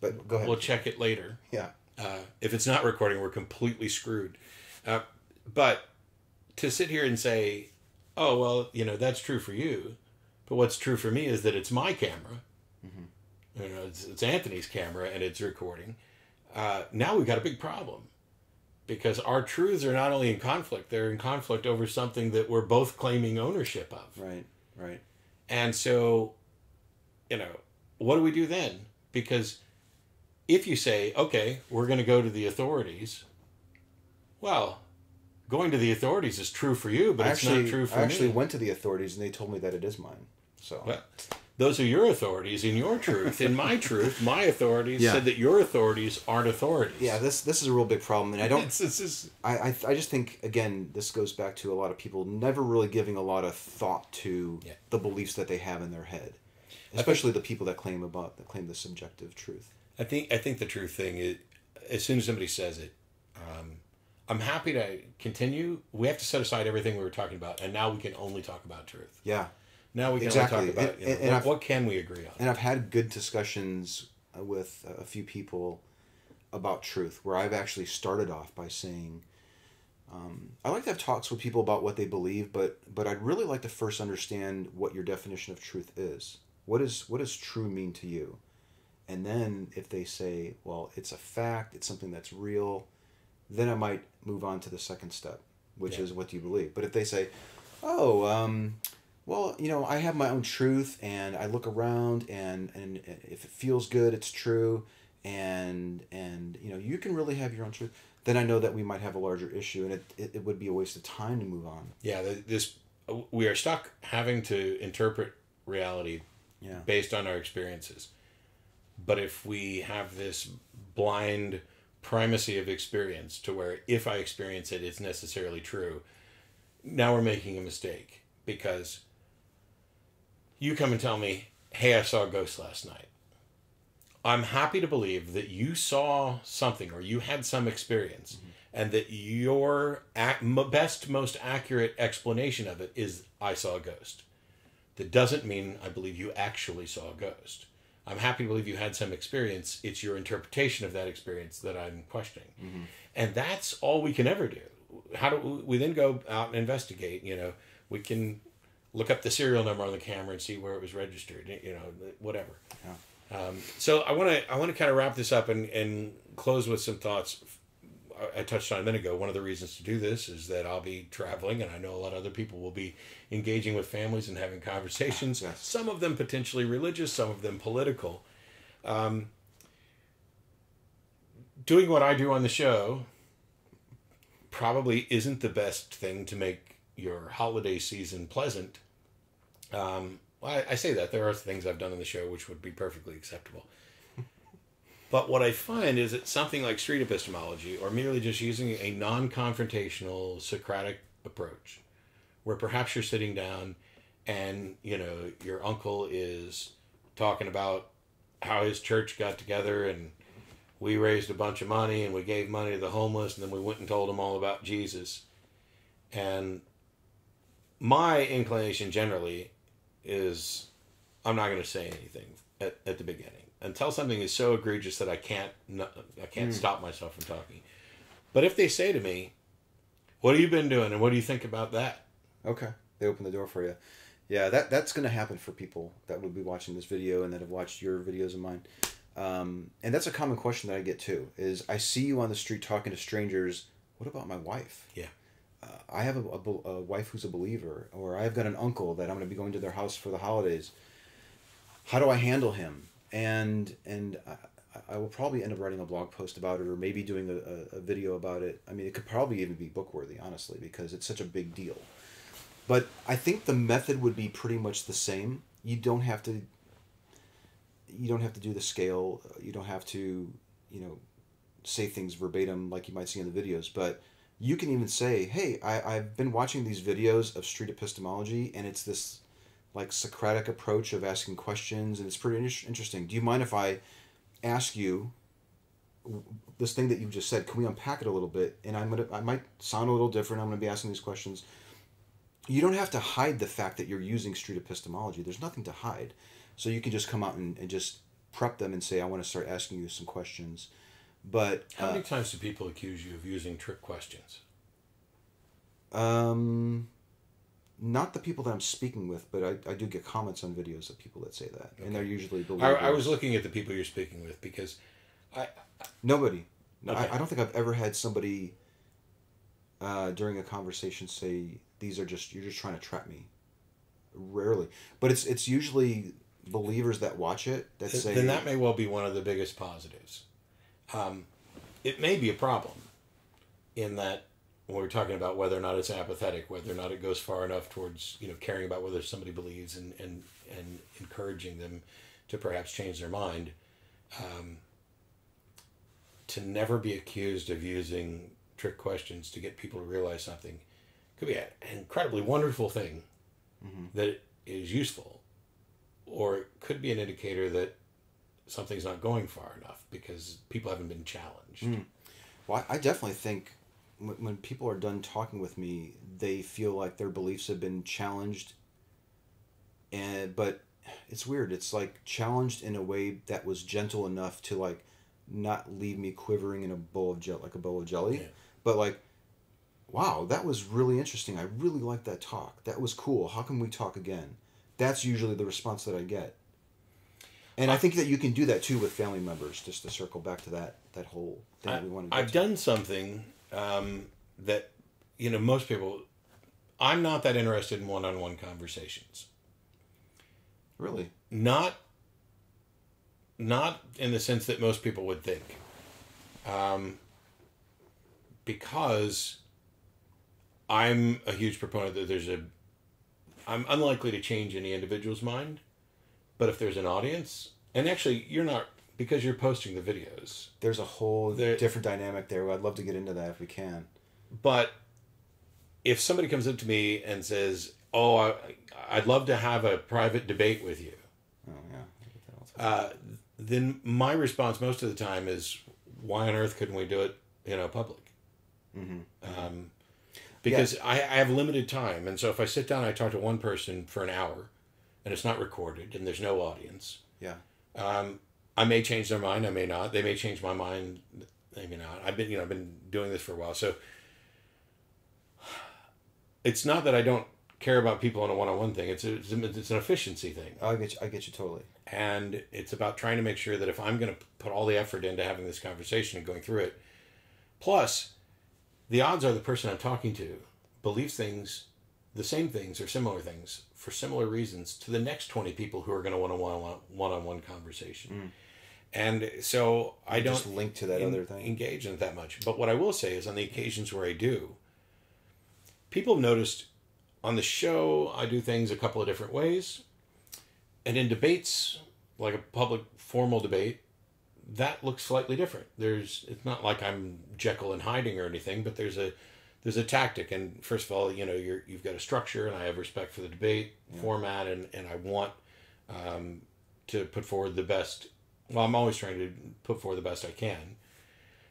[SPEAKER 2] but go ahead
[SPEAKER 1] We'll check it later.
[SPEAKER 2] yeah
[SPEAKER 1] Uh, if it's not recording, we're completely screwed. Uh, but to sit here and say, "Oh well, you know that's true for you," but what's true for me is that it's my camera. You know, it's, it's Anthony's camera and it's recording. Uh, now we've got a big problem because our truths are not only in conflict; they're in conflict over something that we're both claiming ownership of.
[SPEAKER 2] right right
[SPEAKER 1] And so, you know, what do we do then? Because if you say, okay, we're going to go to the authorities, well, going to the authorities is true for you, but
[SPEAKER 2] I
[SPEAKER 1] it's
[SPEAKER 2] actually,
[SPEAKER 1] not true for
[SPEAKER 2] I actually
[SPEAKER 1] me.
[SPEAKER 2] went to the authorities and they told me that it is mine. So
[SPEAKER 1] Well, those are your authorities in your truth. In my truth, my authorities
[SPEAKER 2] Yeah.
[SPEAKER 1] said that your authorities aren't authorities.
[SPEAKER 2] yeah, this this is a real big problem, and I don't.
[SPEAKER 1] It's, it's, it's,
[SPEAKER 2] I, I I just think again, this goes back to a lot of people never really giving a lot of thought to
[SPEAKER 1] Yeah.
[SPEAKER 2] the beliefs that they have in their head, especially the people that claim about that claim the subjective truth.
[SPEAKER 1] I think I think the true thing is, as soon as somebody says it, um, I'm happy to continue. We have to set aside everything we were talking about, and now we can only talk about truth.
[SPEAKER 2] Yeah,
[SPEAKER 1] Now we can
[SPEAKER 2] Exactly.
[SPEAKER 1] only talk about
[SPEAKER 2] And-
[SPEAKER 1] you know,
[SPEAKER 2] and
[SPEAKER 1] what, what can we agree on.
[SPEAKER 2] and I've had good discussions with a few people about truth, where I've actually started off by saying. Um, I like to have talks with people about what they believe, but but I'd really like to first understand what your definition of truth is. What is what does true mean to you? And then if they say, well, it's a fact, it's something that's real, then I might move on to the second step, which
[SPEAKER 1] Yeah.
[SPEAKER 2] is what do you believe? But if they say, oh, um, well, you know, I have my own truth, and I look around, and and if it feels good, it's true, and and you know, you can really have your own truth. Then I know that we might have a larger issue, and it, it, it would be a waste of time to move on.
[SPEAKER 1] yeah, this we are stuck having to interpret reality
[SPEAKER 2] Yeah.
[SPEAKER 1] based on our experiences. But if we have this blind primacy of experience to where if I experience it, it's necessarily true, now we're making a mistake because you come and tell me, hey, I saw a ghost last night. I'm happy to believe that you saw something or you had some experience mm-hmm. and that your ac- best, most accurate explanation of it is I saw a ghost. That doesn't mean I believe you actually saw a ghost. I'm happy to believe you had some experience. It's your interpretation of that experience that I'm questioning. And that's all we can ever do. how do we then go out and investigate? You know, we can look up the serial number on the camera and see where it was registered. You know, whatever.
[SPEAKER 2] Yeah.
[SPEAKER 1] Um, so I want to I want to kind of wrap this up and and close with some thoughts. I- touched on a minute ago. One of the reasons to do this is that I'll be traveling, and I know a lot of other people will be engaging with families and having conversations.
[SPEAKER 2] Yes.
[SPEAKER 1] Some of them potentially religious, some of them political. Um, doing what I do on the show probably isn't the best thing to make your holiday season pleasant. Um, I, I say that there are things I've done on the show which would be perfectly acceptable. But what I find is that something like street epistemology, or merely just using a non confrontational Socratic approach, where perhaps you're sitting down and, you know, your uncle is talking about how his church got together and we raised a bunch of money and we gave money to the homeless and then we went and told them all about Jesus. And my inclination generally is I'm not going to say anything at, at the beginning until something is so egregious that I can't I can't stop myself from talking. But if they say to me, "What have you been doing and what do you think about that?"
[SPEAKER 2] Okay, they open the door for you. Yeah, that that's going to happen for people that would be watching this video and that have watched your videos and mine. Um, and that's a common question that I get too. Is I see you on the street talking to strangers. What about my wife?
[SPEAKER 1] Yeah.
[SPEAKER 2] Uh, I have a, a, a wife who's a believer, or I've got an uncle that I'm going to be going to their house for the holidays. How do I handle him? And and I, I will probably end up writing a blog post about it, or maybe doing a, a, video about it. I mean, it could probably even be book worthy, honestly, because it's such a big deal. But I think the method would be pretty much the same. You don't have to. You don't have to do the scale. You don't have to, you know, say things verbatim like you might see in the videos. But you can even say, "Hey, I I've been watching these videos of street epistemology, and it's this, like Socratic approach of asking questions, and it's pretty inter- interesting. Do you mind if I ask you?" This thing that you just said, can we unpack it a little bit? And I'm gonna, I might sound a little different. I'm gonna be asking these questions you don't have to hide the fact that you're using street epistemology. There's nothing to hide. So you can just come out and, and just prep them and say, I want to start asking you some questions. But
[SPEAKER 1] How
[SPEAKER 2] uh,
[SPEAKER 1] many times do people accuse you of using trick questions?
[SPEAKER 2] um, not the people that I'm speaking with, but I, I do get comments on videos of people that say that. And they're usually
[SPEAKER 1] I,
[SPEAKER 2] believers.
[SPEAKER 1] I was looking at the people you're speaking with because I
[SPEAKER 2] Nobody.
[SPEAKER 1] Okay.
[SPEAKER 2] I, I don't think I've ever had somebody uh, during a conversation say these are just you're just trying to trap me. Rarely, but it's it's usually believers that watch it that
[SPEAKER 1] Th-
[SPEAKER 2] say
[SPEAKER 1] then that may well be one of the biggest positives. Um, it may be a problem in that when we're talking about whether or not it's apathetic, whether or not it goes far enough towards you know caring about whether somebody believes and and and encouraging them to perhaps change their mind. Um, to never be accused of using trick questions to get people to realize something could be an incredibly wonderful thing that is useful or it could be an indicator that something's not going far enough because people haven't been challenged.
[SPEAKER 2] Well, I I definitely think when, people are done talking with me, they feel like their beliefs have been challenged. And but it's weird. It's like challenged in a way that was gentle enough to like not leave me quivering in a bowl of jelly, like a bowl of jelly,
[SPEAKER 1] Yeah.
[SPEAKER 2] but like. Wow, that was really interesting. I really liked that talk. That was cool. How can we talk again? That's usually the response that I get. And I think that you can do that too with family members, just to circle back to that that whole thing
[SPEAKER 1] I,
[SPEAKER 2] that we want to do.
[SPEAKER 1] I've done something um, that, you know, most people, I'm not that interested in one on one conversations.
[SPEAKER 2] Really?
[SPEAKER 1] Not, not in the sense that most people would think. Um, because I'm a huge proponent that there's a, I'm unlikely to change any individual's mind, but if there's an audience, and actually you're not, because you're posting the videos,
[SPEAKER 2] There's a whole
[SPEAKER 1] There-
[SPEAKER 2] different dynamic there. I'd love to get into that if we can.
[SPEAKER 1] but if somebody comes up to me and says, "Oh, I, I'd love to have a private debate with you,"
[SPEAKER 2] Oh yeah. I get that all the time.
[SPEAKER 1] uh, then my response most of the time is, "Why on earth couldn't we do it, you know, public?" Um, because I, I have limited time, and so if I sit down, and I talk to one person for an hour, and it's not recorded, and there's no audience.
[SPEAKER 2] Yeah.
[SPEAKER 1] Um, I may change their mind. I may not. They may change my mind. They may not. I've been, you know, I've been doing this for a while. So it's not that I don't care about people on a one-on-one thing. It's a, it's, a, it's an efficiency thing, oh,
[SPEAKER 2] I get you, I get you totally.
[SPEAKER 1] and it's about trying to make sure that if I'm going to put all the effort into having this conversation and going through it, plus, the odds are the person I'm talking to believes things, the same things or similar things for similar reasons to the next twenty people who are going to want a one-on-one one-on-one conversation. Mm. And so I don't
[SPEAKER 2] Just link to that
[SPEAKER 1] en-
[SPEAKER 2] other thing.
[SPEAKER 1] engage in it that much. But what I will say is, on the occasions where I do, people have noticed on the show I do things a couple of different ways, and in debates, like a public formal debate, that looks slightly different. There's it's not like I'm Jekyll and hiding or anything, but there's a there's a tactic. And first of all, you know, you're you've got a structure, and I have respect for the debate format, and and I want um, to put forward the best. Well, I'm always trying to put forward the best I can.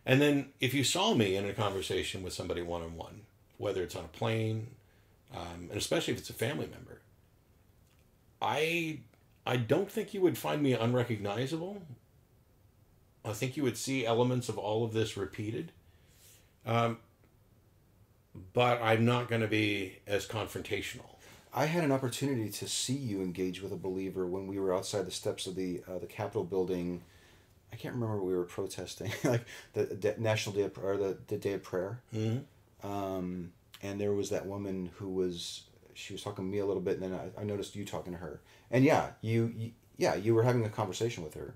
[SPEAKER 1] And then if you saw me in a conversation with somebody one on one, whether it's on a plane, um, and especially if it's a family member, I I don't think you would find me unrecognizable. I think you would see elements of all of this repeated. Um, but I'm not going to be as confrontational.
[SPEAKER 2] I had an opportunity to see you engage with a believer when we were outside the steps of the uh, the Capitol building. I can't remember what we were protesting, like the, the National Day of, or the, the Day of Prayer.
[SPEAKER 1] Mm-hmm.
[SPEAKER 2] Um, and there was that woman who was she was talking to me a little bit, and then I, I noticed you talking to her. And yeah, you, you yeah you were having a conversation with her,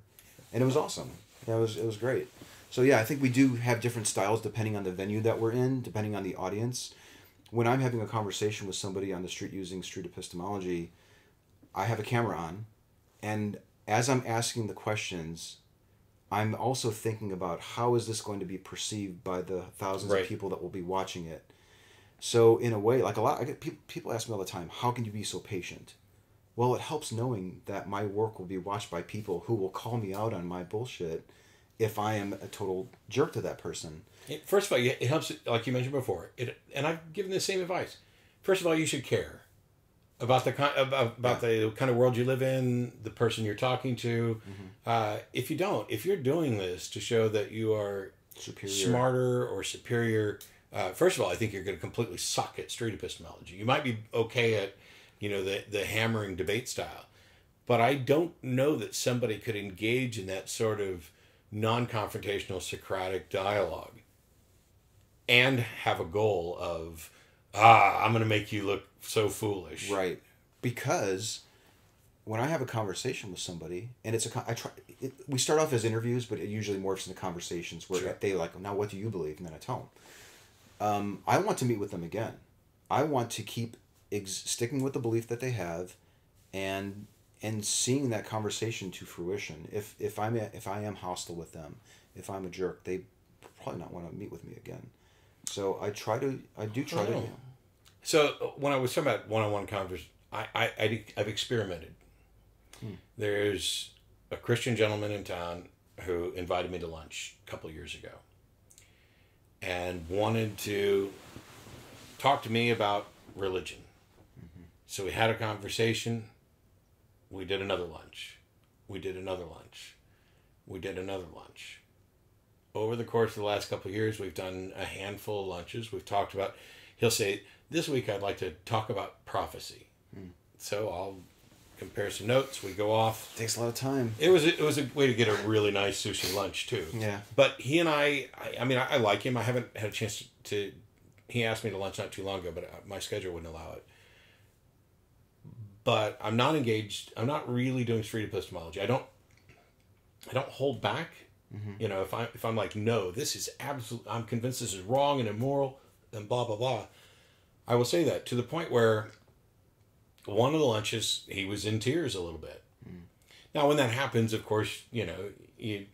[SPEAKER 2] and it was awesome. Yeah, it was it was great. So yeah, I think we do have different styles depending on the venue that we're in, depending on the audience. When I'm having a conversation with somebody on the street using street epistemology, I have a camera on, and as I'm asking the questions, I'm also thinking about how is this going to be perceived by the thousands
[SPEAKER 1] Right.
[SPEAKER 2] of people that will be watching it. So in a way, like a lot, I get people, people ask me all the time, how can you be so patient? Well, it helps knowing that my work will be watched by people who will call me out on my bullshit if I am a total jerk to that person.
[SPEAKER 1] First of all, it helps, like you mentioned before. It, and I've given the same advice. First of all, you should care about the kind about, about the kind of world you live in, the person you're talking to. Uh, if you don't, if you're doing this to show that you are
[SPEAKER 2] Superior.
[SPEAKER 1] smarter or superior, uh, first of all, I think you're going to completely suck at street epistemology. You might be okay at, you know, the the hammering debate style, but I don't know that somebody could engage in that sort of non-confrontational Socratic dialogue and have a goal of ah, I'm going to make you look so foolish.
[SPEAKER 2] Right. Because when I have a conversation with somebody, and it's a I try, it, we start off as interviews, but it usually morphs into conversations where
[SPEAKER 1] Sure.
[SPEAKER 2] they like, now what do you believe? And then I tell them. Um, I want to meet with them again. I want to keep ex- sticking with the belief that they have, and and seeing that conversation to fruition. If if I'm a, if I am hostile with them, if I'm a jerk, they probably not want to meet with me again. So I try to I do try to.
[SPEAKER 1] Oh. So uh, when I was talking about one-on-one convers, I, I, I have experimented. There's a Christian gentleman in town who invited me to lunch a couple years ago, and wanted to talk to me about religion. So we had a conversation. We did another lunch. We did another lunch. We did another lunch. Over the course of the last couple of years, we've done a handful of lunches. We've talked about. He'll say, "This week I'd like to talk about prophecy." So I'll compare some notes. We go off.
[SPEAKER 2] takes a lot of time.
[SPEAKER 1] It was a, it was a way to get a really nice sushi lunch too.
[SPEAKER 2] Yeah.
[SPEAKER 1] But he and I, I, I mean, I, I like him. I haven't had a chance to. He asked me to lunch not too long ago, but uh, my schedule wouldn't allow it. But I'm not engaged. I'm not really doing street epistemology. I don't. I don't hold back. Mm-hmm. You know, if I if I'm like, no, this is absolute. I'm convinced this is wrong and immoral, and blah blah blah. I will say that to the point where one of the lunches he was in tears a little bit. Mm. Now, when that happens, of course, you know you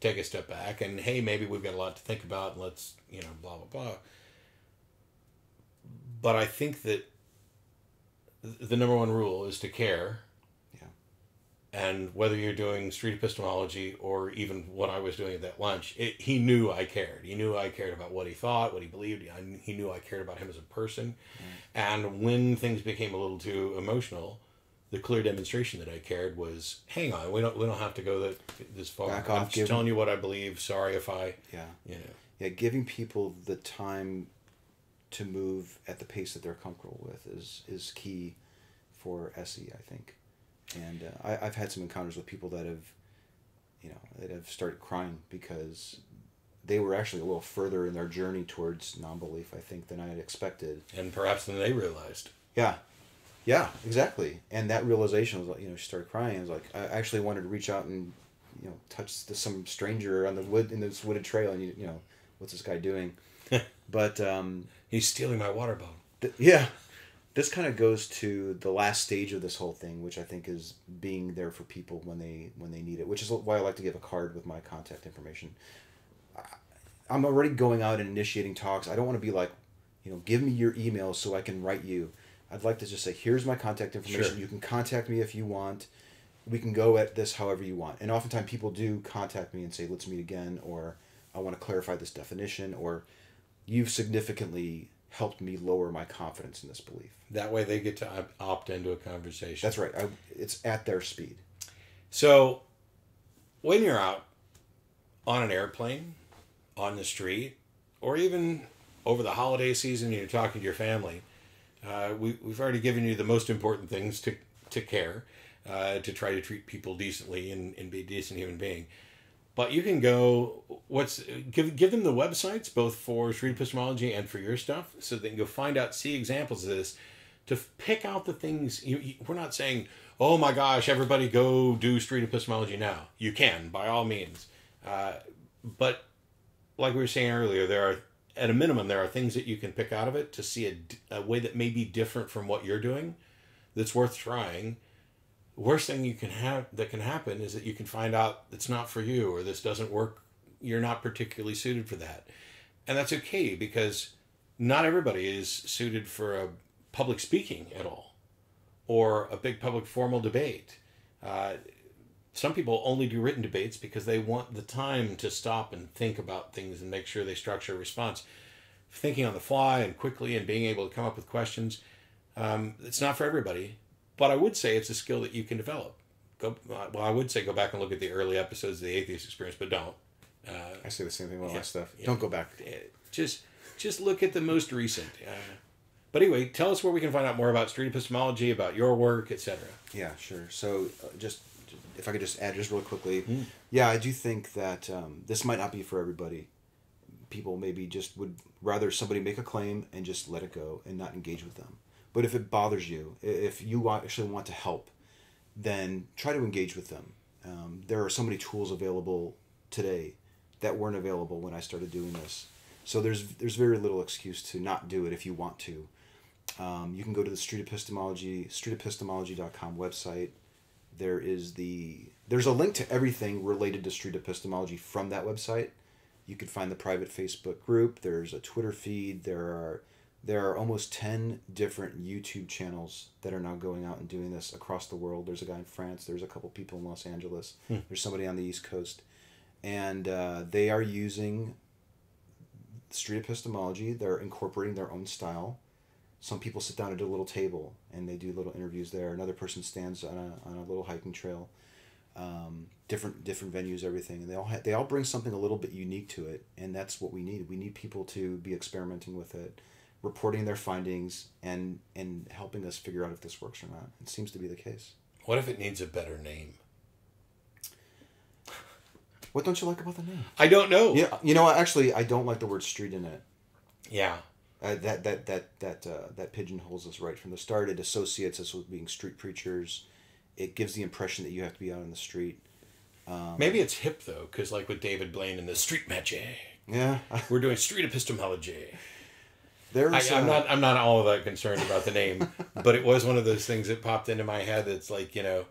[SPEAKER 1] take a step back and hey, maybe we've got a lot to think about. And let's you know blah blah blah. But I think that th- the number one rule is to care.
[SPEAKER 2] Yeah.
[SPEAKER 1] And whether you're doing street epistemology or even what I was doing at that lunch, it, he knew I cared. He knew I cared about what he thought, what he believed. He knew I cared about him as a person. Mm. And when things became a little too emotional, the clear demonstration that I cared was, hang on, we don't we don't have to go that this far.
[SPEAKER 2] Back
[SPEAKER 1] I'm just
[SPEAKER 2] give-
[SPEAKER 1] telling you what I believe. Sorry if I,
[SPEAKER 2] Yeah.
[SPEAKER 1] you know,
[SPEAKER 2] Yeah, giving people the time to move at the pace that they're comfortable with is is key for SE, I think. And uh, I, I've had some encounters with people that have, you know, that have started crying because they were actually a little further in their journey towards non-belief, I think, than I had expected.
[SPEAKER 1] And perhaps than they realized.
[SPEAKER 2] Yeah, yeah, exactly. And that realization was like, you know, she started crying. I was like, I actually wanted to reach out and, you know, touch the, some stranger on the wood in this wooded trail, and you, you know, what's this guy doing? but um,
[SPEAKER 1] he's stealing my water bottle.
[SPEAKER 2] Th- yeah, this kind of goes to the last stage of this whole thing, which I think is being there for people when they when they need it. Which is why I like to give a card with my contact information. I'm already going out and initiating talks. I don't want to be like, you know, give me your email so I can write you. I'd like to just say, here's my contact information.
[SPEAKER 1] Sure.
[SPEAKER 2] You can contact me if you want. We can go at this however you want. And oftentimes people do contact me and say, let's meet again, or I want to clarify this definition, or you've significantly helped me lower my confidence in this belief.
[SPEAKER 1] That way they get to opt into a conversation.
[SPEAKER 2] That's right. I, it's at their speed.
[SPEAKER 1] So when you're out on an airplane, on the street, or even over the holiday season, you're talking to your family, uh, we, we've already given you the most important things to, to care, uh, to try to treat people decently and, and be a decent human being. But you can go. What's give give them the websites both for street epistemology and for your stuff, so they can go find out, see examples of this, to pick out the things. You, you, we're not saying, oh my gosh, everybody go do street epistemology now. You can by all means, uh, but like we were saying earlier, there are at a minimum there are things that you can pick out of it to see a, a way that may be different from what you're doing, that's worth trying worst thing you can have that can happen is that you can find out it's not for you or this doesn't work you're not particularly suited for that. And that's okay because not everybody is suited for a public speaking at all or a big public formal debate. Uh, some people only do written debates because they want the time to stop and think about things and make sure they structure a response. Thinking on the fly and quickly and being able to come up with questions um, it's not for everybody but I would say it's a skill that you can develop. Go well, I would say go back and look at the early episodes of the Atheist Experience, but don't. Uh,
[SPEAKER 2] I say the same thing about
[SPEAKER 1] Yeah,
[SPEAKER 2] my stuff.
[SPEAKER 1] yeah.
[SPEAKER 2] Don't go back.
[SPEAKER 1] just just look at the most recent. Uh, but anyway, tell us where we can find out more about street epistemology, about your work, etc.
[SPEAKER 2] Yeah, sure. So, uh, just if I could just add just real quickly,
[SPEAKER 1] Hmm.
[SPEAKER 2] yeah, I do think that um, this might not be for everybody. People maybe just would rather somebody make a claim and just let it go and not engage with them. But if it bothers you, if you actually want to help, then try to engage with them. Um, there are so many tools available today that weren't available when I started doing this. So there's there's very little excuse to not do it if you want to. Um, you can go to the Street Epistemology street streetepistemology.com website. There is the there's a link to everything related to street epistemology from that website. You can find the private Facebook group. There's a Twitter feed. There are there are almost 10 different YouTube channels that are now going out and doing this across the world. There's a guy in France, there's a couple people in Los Angeles, there's somebody on the East Coast. And uh, they are using street epistemology. They're incorporating their own style. Some people sit down at a little table and they do little interviews there. Another person stands on a, on a little hiking trail. Um, different different venues, everything, and they all ha- they all bring something a little bit unique to it, and that's what we need. We need people to be experimenting with it, reporting their findings, and and helping us figure out if this works or not. It seems to be the case.
[SPEAKER 1] What if it needs a better name?
[SPEAKER 2] What don't you like about the name?
[SPEAKER 1] I don't know.
[SPEAKER 2] Yeah, you know, actually, I don't like the word "street" in it.
[SPEAKER 1] Yeah.
[SPEAKER 2] Uh, that that that that uh, that pigeonholes us right from the start. It associates us with being street preachers. It gives the impression that you have to be out on the street. Um,
[SPEAKER 1] Maybe it's hip though, because like with David Blaine in the Street Magic,
[SPEAKER 2] Yeah,
[SPEAKER 1] we're doing street epistemology.
[SPEAKER 2] there's.
[SPEAKER 1] I, I'm
[SPEAKER 2] uh,
[SPEAKER 1] not. I'm not all that concerned about the name, but it was one of those things that popped into my head. That's like you know,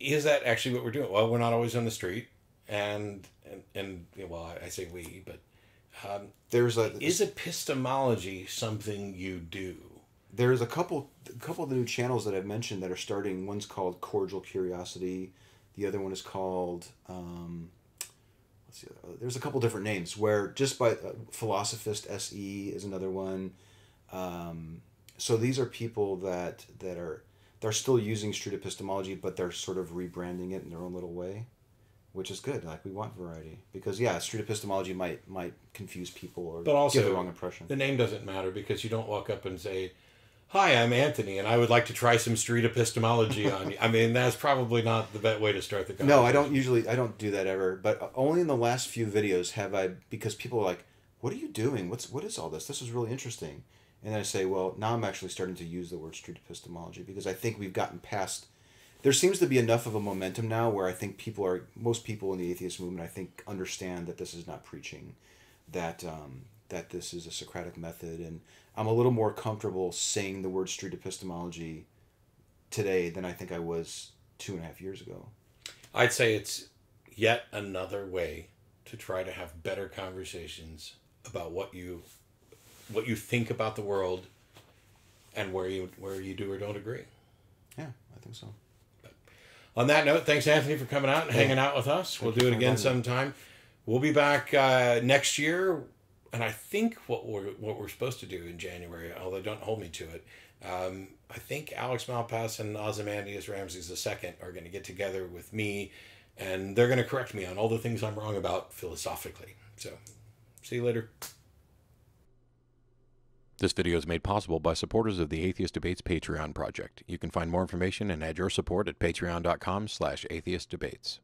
[SPEAKER 1] is that actually what we're doing? Well, we're not always on the street, and and, and well, I, I say we, but um,
[SPEAKER 2] There's a
[SPEAKER 1] is epistemology something you do?
[SPEAKER 2] there's a couple a couple of the new channels that I've mentioned that are starting. One's called Cordial Curiosity. The other one is called. Um, let's see. uh, There's a couple different names where just by uh, Philosophist Se is another one. Um, so these are people that that are they're still using street epistemology, but they're sort of rebranding it in their own little way. which is good. Like we want variety because yeah, street epistemology might might confuse people or
[SPEAKER 1] But also,
[SPEAKER 2] give the wrong impression.
[SPEAKER 1] The name doesn't matter because you don't walk up and say, "Hi, I'm Anthony, and I would like to try some street epistemology on you." I mean, that's probably not the best way to start the conversation.
[SPEAKER 2] No, I don't usually. I don't do that ever. But only in the last few videos have I because people are like, "What are you doing? What's what is all this? This is really interesting." And then I say, "Well, now I'm actually starting to use the word street epistemology because I think we've gotten past." There seems to be enough of a momentum now where I think people are most people in the atheist movement I think understand that this is not preaching, that um, that this is a Socratic method, and I'm a little more comfortable saying the word street epistemology today than I think I was two and a half years ago.
[SPEAKER 1] I'd say it's yet another way to try to have better conversations about what you what you think about the world and where you where you do or don't agree.
[SPEAKER 2] Yeah, I think so.
[SPEAKER 1] On that note, thanks Anthony for coming out and hanging out with us. We'll do it again sometime. We'll be back uh, next year, and I think what we're what we're supposed to do in January, although don't hold me to it. Um, I think Alex Malpass and Ozymandias Ramses II are going to get together with me, and they're going to correct me on all the things I'm wrong about philosophically. So, see you later. This video is made possible by supporters of the Atheist Debates Patreon project. You can find more information and add your support at patreon.com slash atheistdebates.